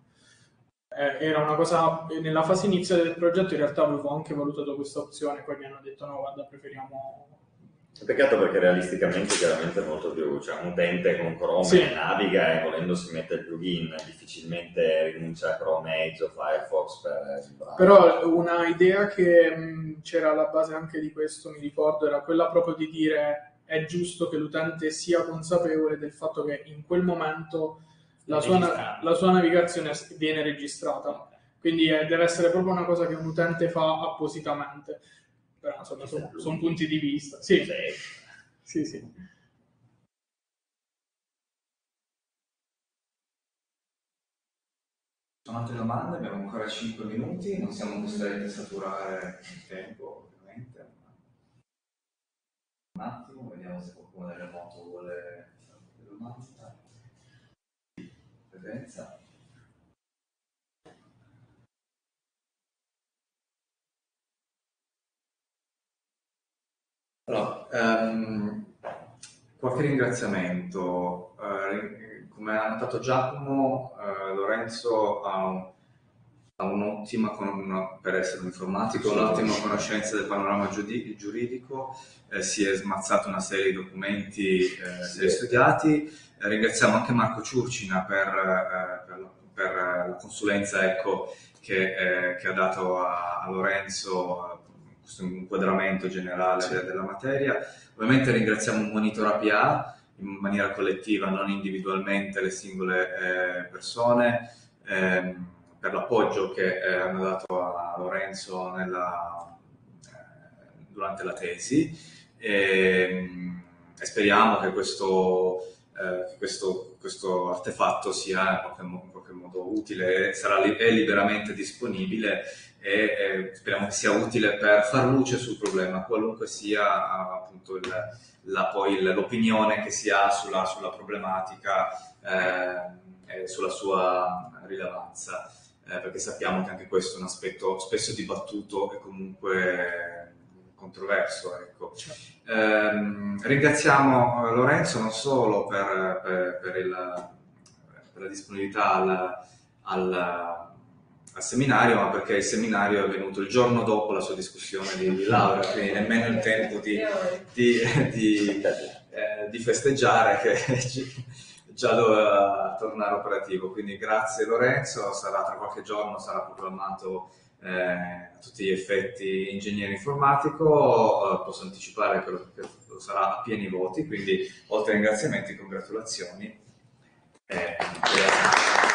Eh, era una cosa, nella fase iniziale del progetto in realtà avevo anche valutato questa opzione, poi mi hanno detto no, guarda, preferiamo... Peccato perché realisticamente chiaramente è molto più, cioè un utente con Chrome Sì. naviga e volendo si mette il plugin, difficilmente rinuncia a Chrome Edge o Firefox per. Però una idea che mh, c'era alla base anche di questo, mi ricordo, era quella proprio di dire è giusto che l'utente sia consapevole del fatto che in quel momento la sua, la sua navigazione viene registrata. Quindi eh, deve essere proprio una cosa che un utente fa appositamente. Però insomma, sono, sono punti di vista. Sì, sì, sì. sono altre domande? Abbiamo ancora 5 minuti, non siamo costretti a saturare il tempo. Un attimo, vediamo se qualcuno del remoto vuole fare qualche domanda. Presenza. Allora, um, qualche ringraziamento. Uh, come ha notato Giacomo, eh, Lorenzo ha, un, ha un'ottima, per essere un informatico, un'ottima conoscenza del panorama giuridico, eh, si è smazzato una serie di documenti, eh, si è studiati. Eh, ringraziamo anche Marco Ciurcina per, eh, per, per la consulenza ecco, che, eh, che, ha dato a, a Lorenzo questo inquadramento generale sì. della materia. Ovviamente ringraziamo Monitor APA in maniera collettiva, non individualmente le singole eh, persone, ehm, per l'appoggio che eh, hanno dato a Lorenzo nella, eh, durante la tesi. E, ehm, e speriamo che questo, eh, che questo, questo, artefatto sia in qualche, in qualche modo utile, sarà li, è liberamente disponibile e speriamo che sia utile per far luce sul problema, qualunque sia appunto il la, poi l'opinione che si ha sulla, sulla problematica eh, e sulla sua rilevanza, eh, perché sappiamo che anche questo è un aspetto spesso dibattuto e comunque controverso. Ecco. Eh, ringraziamo Lorenzo non solo per, per, per, il, per la disponibilità al, al al seminario, ma perché il seminario è venuto il giorno dopo la sua discussione di, di laurea, quindi nemmeno il tempo di, di, di eh, festeggiare che già doveva tornare operativo. Quindi grazie Lorenzo, sarà tra qualche giorno sarà proclamato eh, a tutti gli effetti ingegnere informatico, eh, posso anticipare che lo, che lo, sarà a pieni voti, quindi oltre ai ringraziamenti, congratulazioni. Eh, grazie.